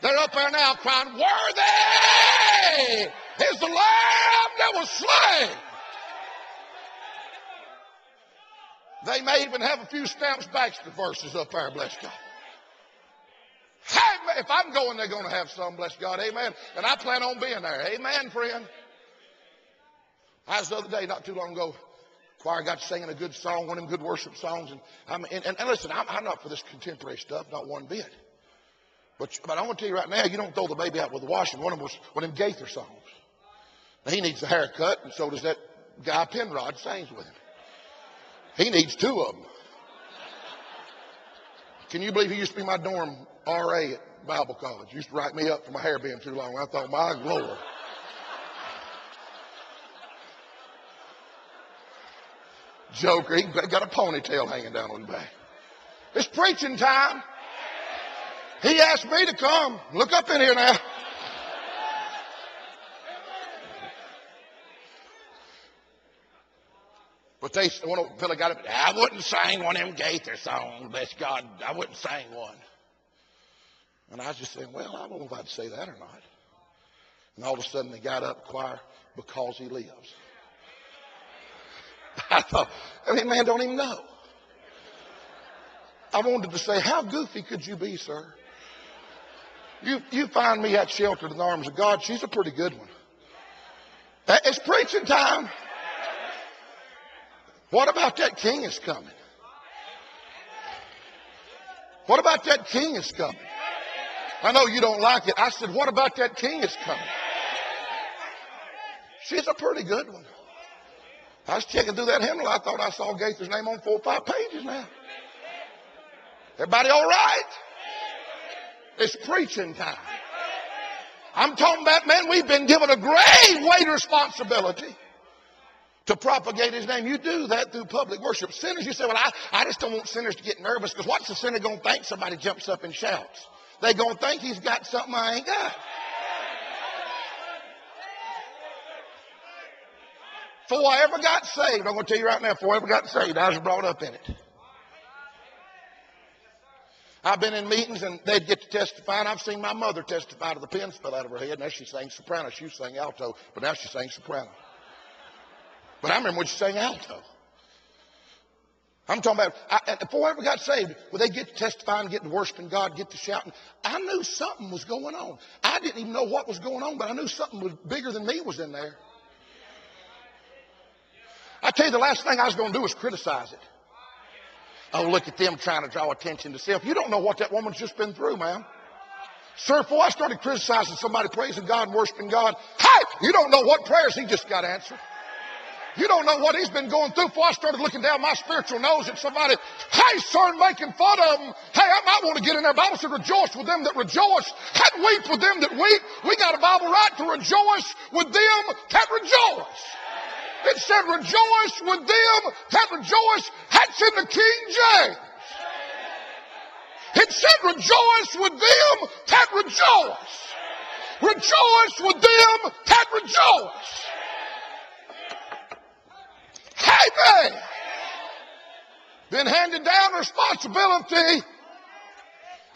They're up there now crying, Worthy is the Lamb that was slain. They may even have a few stamps Baxter verses up there, bless God. Hey, if I'm going, they're going to have some, bless God, amen. And I plan on being there, amen, friend. I was the other day, not too long ago, choir got singing a good song, one of them good worship songs. And, I'm, and, and, and listen, I'm, I'm not for this contemporary stuff, not one bit. But, but I want to tell you right now, you don't throw the baby out with the washing. One of them was one of them Gaither songs. He needs a haircut, and so does that Guy Penrod sings with him. He needs two of them. Can you believe he used to be my dorm RA at Bible college? He used to write me up for my hair being too long. I thought, my Lord. Joker, he got a ponytail hanging down on his back. It's preaching time. He asked me to come. Look up in here now. But they, one old fella got up, I wouldn't sing one of them Gaither songs, bless God, I wouldn't sing one. And I was just saying, well, I don't know if I'd say that or not. And all of a sudden they got up, choir, because he lives. I thought, I mean, man, don't even know. I wanted to say, how goofy could you be, sir? You, you find me at sheltered in the arms of God. She's a pretty good one. It's preaching time. What about that king is coming? What about that king is coming? I know you don't like it. I said, what about that king is coming? She's a pretty good one. I was checking through that hymnal. I thought I saw Gaither's name on four or five pages now. Everybody all right? It's preaching time. I'm talking about, man, we've been given a great weight of responsibility to propagate his name. You do that through public worship. Sinners, you say, well, I, I just don't want sinners to get nervous because what's the sinner going to think? Somebody jumps up and shouts. They going to think he's got something I ain't got. Before I ever got saved, I'm going to tell you right now, before I ever got saved, I was brought up in it. I've been in meetings and they'd get to testify, and I've seen my mother testify to the pins fell out of her head. Now she sang soprano. She sing alto, but now she sings soprano. But I remember what you sang alto. I'm talking about, I, before I ever got saved, when they get to testifying, get to worshiping God, get to shouting, I knew something was going on. I didn't even know what was going on, but I knew something was bigger than me was in there. I tell you, the last thing I was going to do was criticize it. Oh, look at them trying to draw attention to self. You don't know what that woman's just been through, man. Sir, before I started criticizing somebody praising God and worshiping God, hey, you don't know what prayers he just got answered. You don't know what he's been going through before I started looking down my spiritual nose at somebody. Hey, sir, making fun of them. Hey, I might want to get in there. Bible said, rejoice with them that rejoice and weep with them that weep. We got a Bible right to rejoice with them that rejoice. It said, rejoice with them that rejoice. That's in the King James. It said, rejoice with them that rejoice. Rejoice with them that rejoice. Amen. Been handed down responsibility.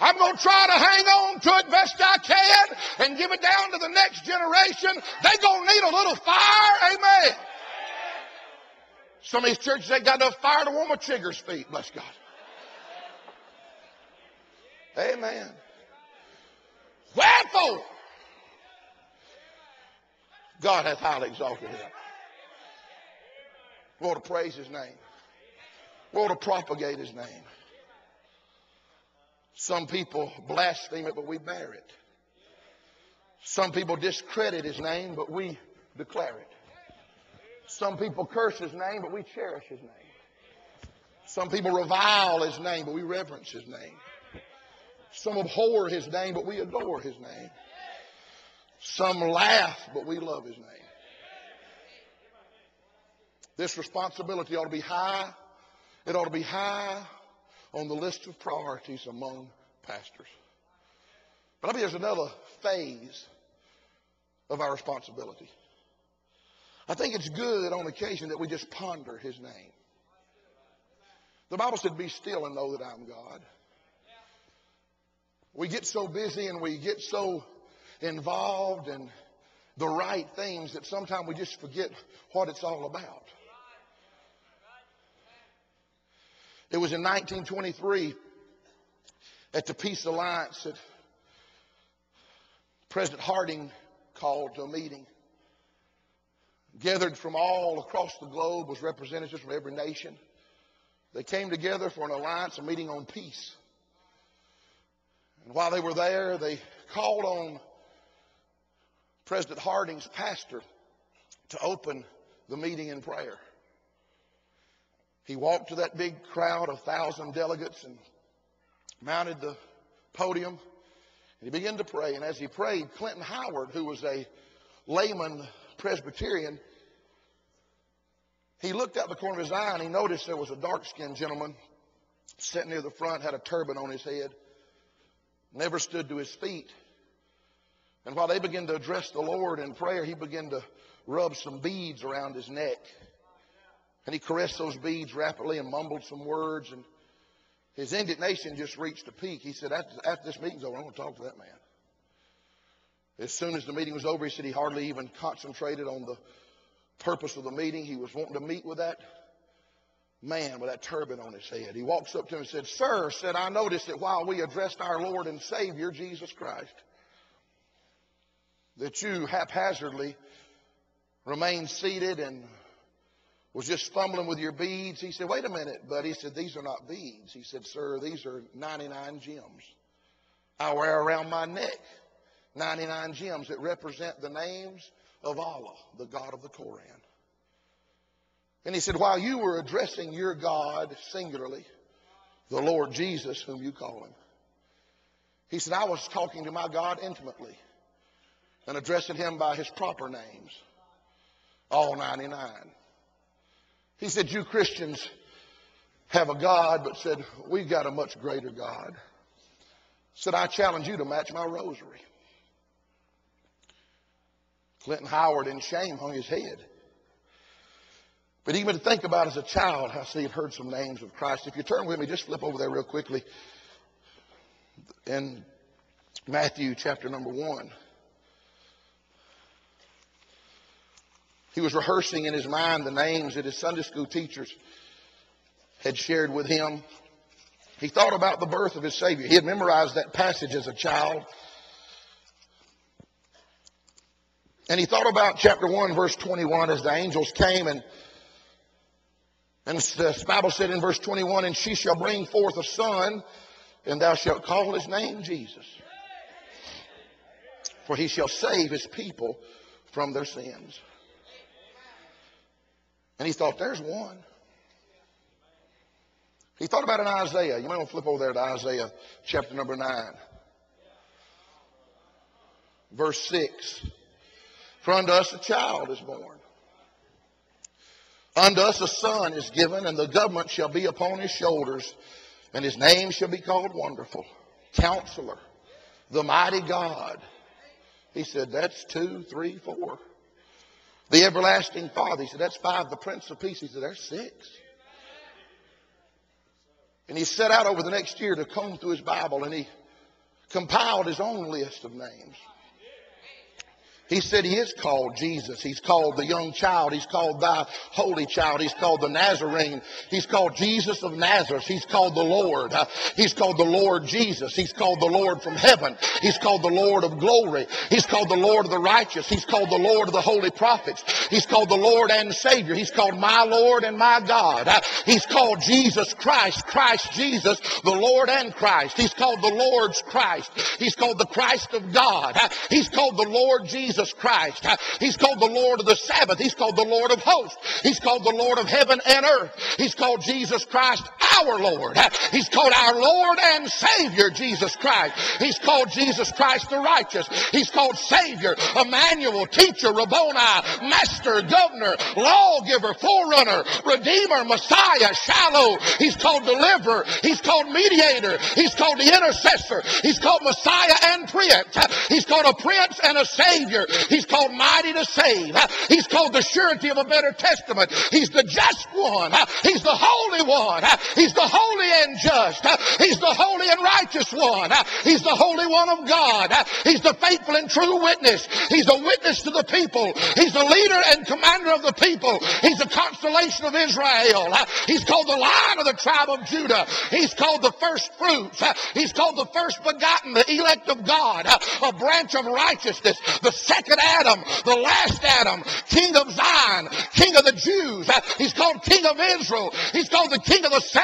I'm going to try to hang on to it best I can and give it down to the next generation. They're going to need a little fire. Amen. Some of these churches ain't got enough fire to warm a chigger's feet. Bless God. Amen. Wherefore, God hath highly exalted him. Ought to praise his name. Ought to propagate his name. Some people blaspheme it, but we bear it. Some people discredit his name, but we declare it. Some people curse his name, but we cherish his name. Some people revile his name, but we reverence his name. Some abhor his name, but we adore his name. Some laugh, but we love his name. This responsibility ought to be high. It ought to be high on the list of priorities among pastors. But I mean, there's another phase of our responsibility. I think it's good on occasion that we just ponder his name. The Bible said, Be still and know that I'm God. We get so busy and we get so involved in the right things that sometimes we just forget what it's all about. It was in 1923 at the Peace Alliance that President Harding called to a meeting. Gathered from all across the globe was representatives from every nation. They came together for an alliance, a meeting on peace. And while they were there, they called on President Harding's pastor to open the meeting in prayer. He walked to that big crowd of thousand delegates and mounted the podium. And he began to pray. And as he prayed, Clinton Howard, who was a layman Presbyterian, he looked out the corner of his eye and he noticed there was a dark skinned gentleman sitting near the front, had a turban on his head, never stood to his feet. And while they began to address the Lord in prayer, he began to rub some beads around his neck. And he caressed those beads rapidly and mumbled some words. And his indignation just reached a peak. He said, after, after this meeting's over, I'm going to talk to that man. As soon as the meeting was over, he said he hardly even concentrated on the purpose of the meeting. He was wanting to meet with that man with that turban on his head. He walks up to him and said, Sir, said, I noticed that while we addressed our Lord and Savior, Jesus Christ, that you haphazardly remained seated and was just fumbling with your beads. He said, Wait a minute, buddy. He said, These are not beads. He said, Sir, these are 99 gems. I wear around my neck 99 gems that represent the names of Allah, the God of the Koran. And he said, While you were addressing your God singularly, the Lord Jesus, whom you call him, he said, I was talking to my God intimately and addressing him by his proper names, all 99. He said, You Christians have a God, but said, We've got a much greater God. Said, I challenge you to match my rosary. Clinton Howard, in shame, hung his head. But even to think about as a child, I see he heard some names of Christ. If you turn with me, just flip over there real quickly. in Matthew chapter number one. He was rehearsing in his mind the names that his Sunday school teachers had shared with him. He thought about the birth of his Savior. He had memorized that passage as a child. And he thought about chapter 1, verse 21, as the angels came and and the Bible said in verse 21, and she shall bring forth a son, and thou shalt call his name Jesus. For he shall save his people from their sins. And he thought, there's one. He thought about in Isaiah. You might want to flip over there to Isaiah chapter number 9. Verse 6. For unto us a child is born. Unto us a son is given, and the government shall be upon his shoulders, and his name shall be called Wonderful, Counselor, the Mighty God. He said, That's two, three, four. The everlasting Father. He said, That's five. The Prince of Peace. He said, There's six. And he set out over the next year to comb through his Bible, and he compiled his own list of names. He said he is called Jesus. He's called the young child. He's called thy holy child. He's called the Nazarene. He's called Jesus of Nazareth. He's called the Lord. Uh, he's called the Lord Jesus. He's called the Lord from heaven. He's called the Lord of glory. He's called the Lord of the righteous. He's called the Lord of the holy prophets. He's called the Lord and Savior. He's called my Lord and my God. Uh, he's called Jesus Christ, Christ Jesus, the Lord and Christ. He's called the Lord's Christ. He's called the Christ of God. Uh, he's called the Lord Jesus Jesus Christ. He's called the Lord of the Sabbath. He's called the Lord of hosts. He's called the Lord of heaven and earth. He's called Jesus Christ our Lord. He's called our Lord and Savior, Jesus Christ. He's called Jesus Christ the righteous. He's called Savior, Emmanuel, Teacher, Rabboni, Master, Governor, Lawgiver, Forerunner, Redeemer, Messiah, Shiloh. He's called Deliverer. He's called Mediator. He's called the Intercessor. He's called Messiah and Prince. He's called a Prince and a Savior. He's called mighty to save. He's called the surety of a better testament. He's the just one. He's the holy one. He's the holy and just. He's the holy and righteous one. He's the holy one of God. He's the faithful and true witness. He's a witness to the people. He's the leader and commander of the people. He's the consolation of Israel. He's called the lion of the tribe of Judah. He's called the first fruits. He's called the first begotten, the elect of God, a branch of righteousness, the second Adam, the last Adam, King of Zion, King of the Jews. He's called King of Israel. He's called the King of the saints.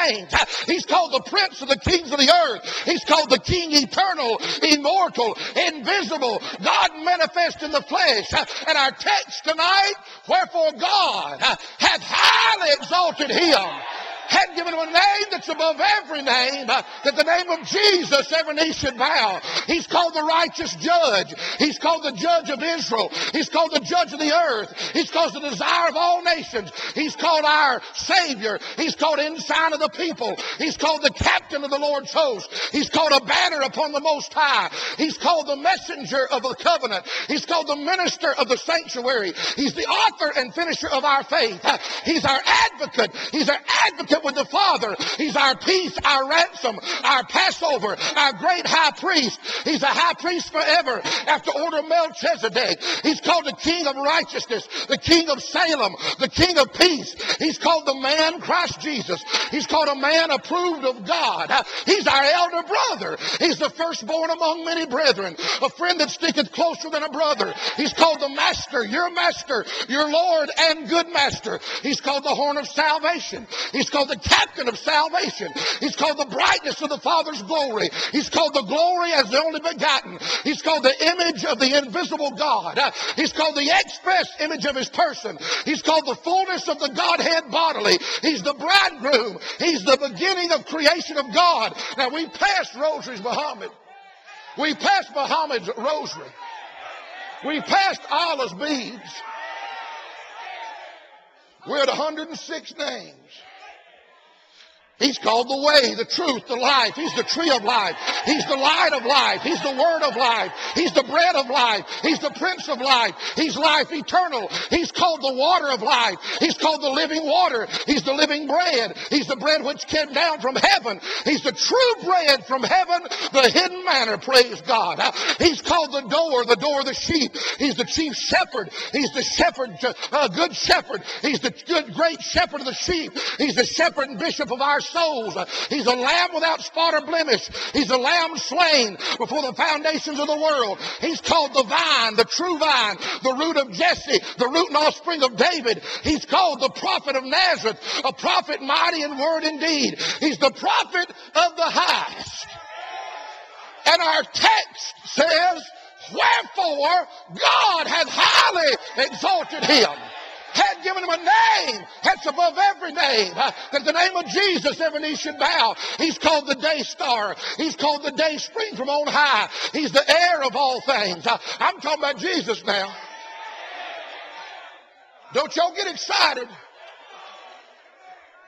He's called the Prince of the kings of the earth. He's called the King eternal, immortal, invisible, God manifest in the flesh. And our text tonight, wherefore God hath highly exalted him had given him a name that's above every name, uh, that the name of Jesus every knee should bow. He's called the righteous judge. He's called the judge of Israel. He's called the judge of the earth. He's called the desire of all nations. He's called our Savior. He's called ensign of the people. He's called the captain of the Lord's host. He's called a banner upon the Most High. He's called the messenger of the covenant. He's called the minister of the sanctuary. He's the author and finisher of our faith. He's our advocate. He's our advocate with the Father. He's our peace, our ransom, our Passover, our great high priest. He's a high priest forever after order of Melchizedek. He's called the King of righteousness, the King of Salem, the King of peace. He's called the man Christ Jesus. He's called a man approved of God. He's our elder brother. He's the firstborn among many brethren, a friend that sticketh closer than a brother. He's called the Master, your Master, your Lord and good Master. He's called the horn of salvation. He's called the captain of salvation. He's called the brightness of the Father's glory. He's called the glory as the only begotten. He's called the image of the invisible God. He's called the express image of his person. He's called the fullness of the Godhead bodily. He's the bridegroom. He's the beginning of creation of God. Now we passed Rosary's Muhammad. We passed Muhammad's rosary. We passed Allah's beads. We're at 106 names. He's called the way, the truth, the life. He's the tree of life. He's the light of life. He's the word of life. He's the bread of life. He's the prince of life. He's life eternal. He's called the water of life. He's called the living water. He's the living bread. He's the bread which came down from heaven. He's the true bread from heaven, the hidden manna. Praise God. He's called the door, the door of the sheep. He's the chief shepherd. He's the shepherd, uh, good shepherd. He's the good, great shepherd of the sheep. He's the shepherd and bishop of our souls. He's a lamb without spot or blemish. He's a lamb slain before the foundations of the world. He's called the vine, the true vine, the root of Jesse, the root and offspring of David. He's called the prophet of Nazareth, a prophet mighty in word and deed. He's the prophet of the highest. And our text says, Wherefore God hath highly exalted him had given him a name that's above every name. That the name of Jesus every knee should bow. He's called the day star. He's called the day spring from on high. He's the heir of all things. I'm talking about Jesus now. Don't y'all get excited.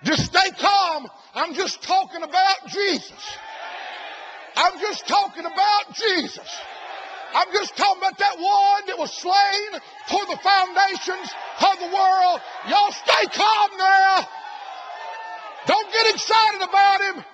Just stay calm. I'm just talking about Jesus. I'm just talking about Jesus. I'm just talking about that one that was slain for the foundations of the world. Y'all stay calm now. Don't get excited about him.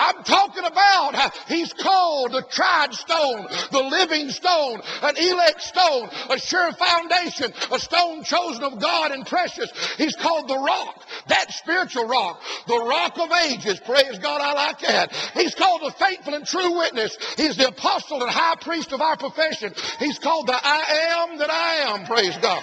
I'm talking about uh, he's called the tried stone, the living stone, an elect stone, a sure foundation, a stone chosen of God and precious. He's called the rock, that spiritual rock, the rock of ages. Praise God, I like that. He's called the faithful and true witness. He's the apostle and high priest of our profession. He's called the I am that I am. Praise God.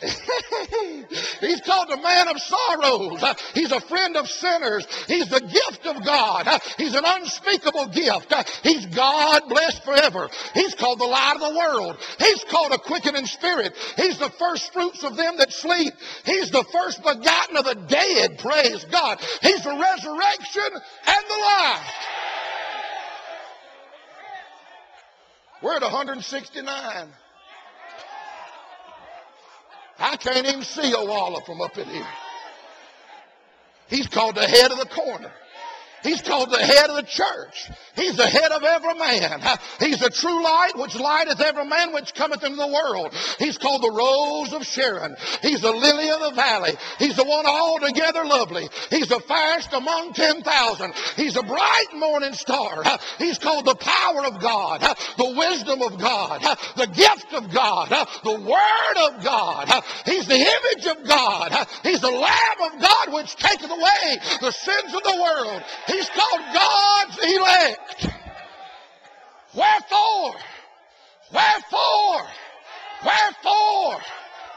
He's called the man of sorrows. He's a friend of sinners. He's the gift of God. He's an unspeakable gift. He's God blessed forever. He's called the light of the world. He's called a quickening spirit. He's the first fruits of them that sleep. He's the first begotten of the dead. Praise God. He's the resurrection and the life. We're at 169. I can't even see a Waller from up in here. He's called the head of the corner. He's called the head of the church. He's the head of every man. He's the true light which lighteth every man which cometh into the world. He's called the rose of Sharon. He's the lily of the valley. He's the one altogether lovely. He's the fairest among 10,000. He's a bright morning star. He's called the power of God, the wisdom of God, the gift of God, the word of God. He's the image of God. He's the lamb of God which taketh away the sins of the world. He's called God's elect. Wherefore? Wherefore? Wherefore?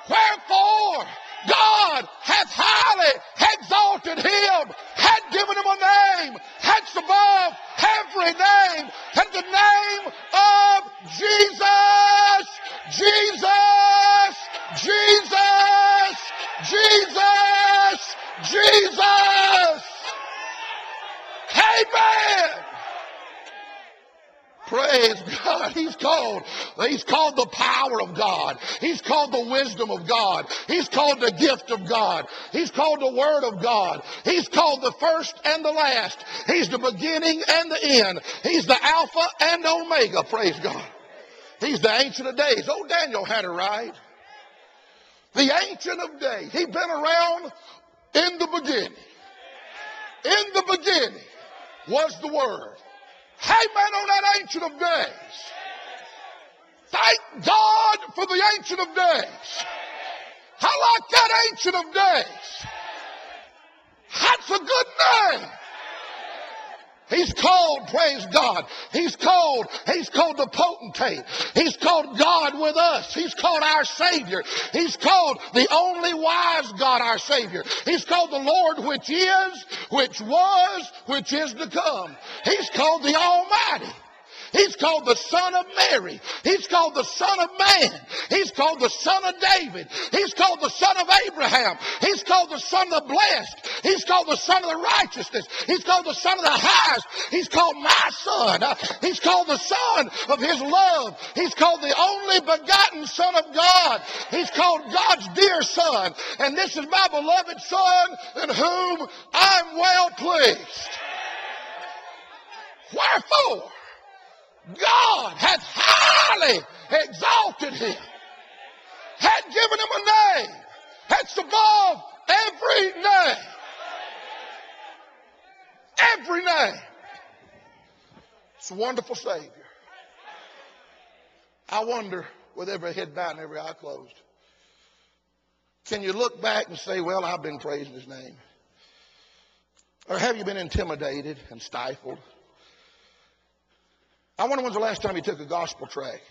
Wherefore? God hath highly exalted him, had given him a name that's above every name, and the name of Jesus, Jesus, Jesus, Jesus, Jesus. Amen. Praise God. He's called, he's called the power of God. He's called the wisdom of God. He's called the gift of God. He's called the word of God. He's called the first and the last. He's the beginning and the end. He's the Alpha and Omega. Praise God. He's the Ancient of Days. Oh, Daniel had it right. The Ancient of Days. He'd been around in the beginning. In the beginning was the Word. Amen on that Ancient of Days. Thank God for the Ancient of Days. I like that Ancient of Days. That's a good name. He's called, praise God. He's called, he's called the potentate. He's called God with us. He's called our Savior. He's called the only wise God, our Savior. He's called the Lord which is, which was, which is to come. He's called the Almighty. He's called the Son of Mary. He's called the Son of Man. He's called the Son of David. He's called the Son of Abraham. He's called the Son of the Blessed. He's called the Son of the righteousness. He's called the Son of the highest. He's called my Son. Uh, He's called the Son of His love. He's called the only begotten Son of God. He's called God's dear Son. And this is my beloved Son in whom I'm well pleased. Wherefore, God hath highly exalted him, had given him a name that's above every name. Every name. It's a wonderful Savior. I wonder, with every head bowed and every eye closed, can you look back and say, Well, I've been praising His name? Or have you been intimidated and stifled? I wonder when's the last time you took a gospel track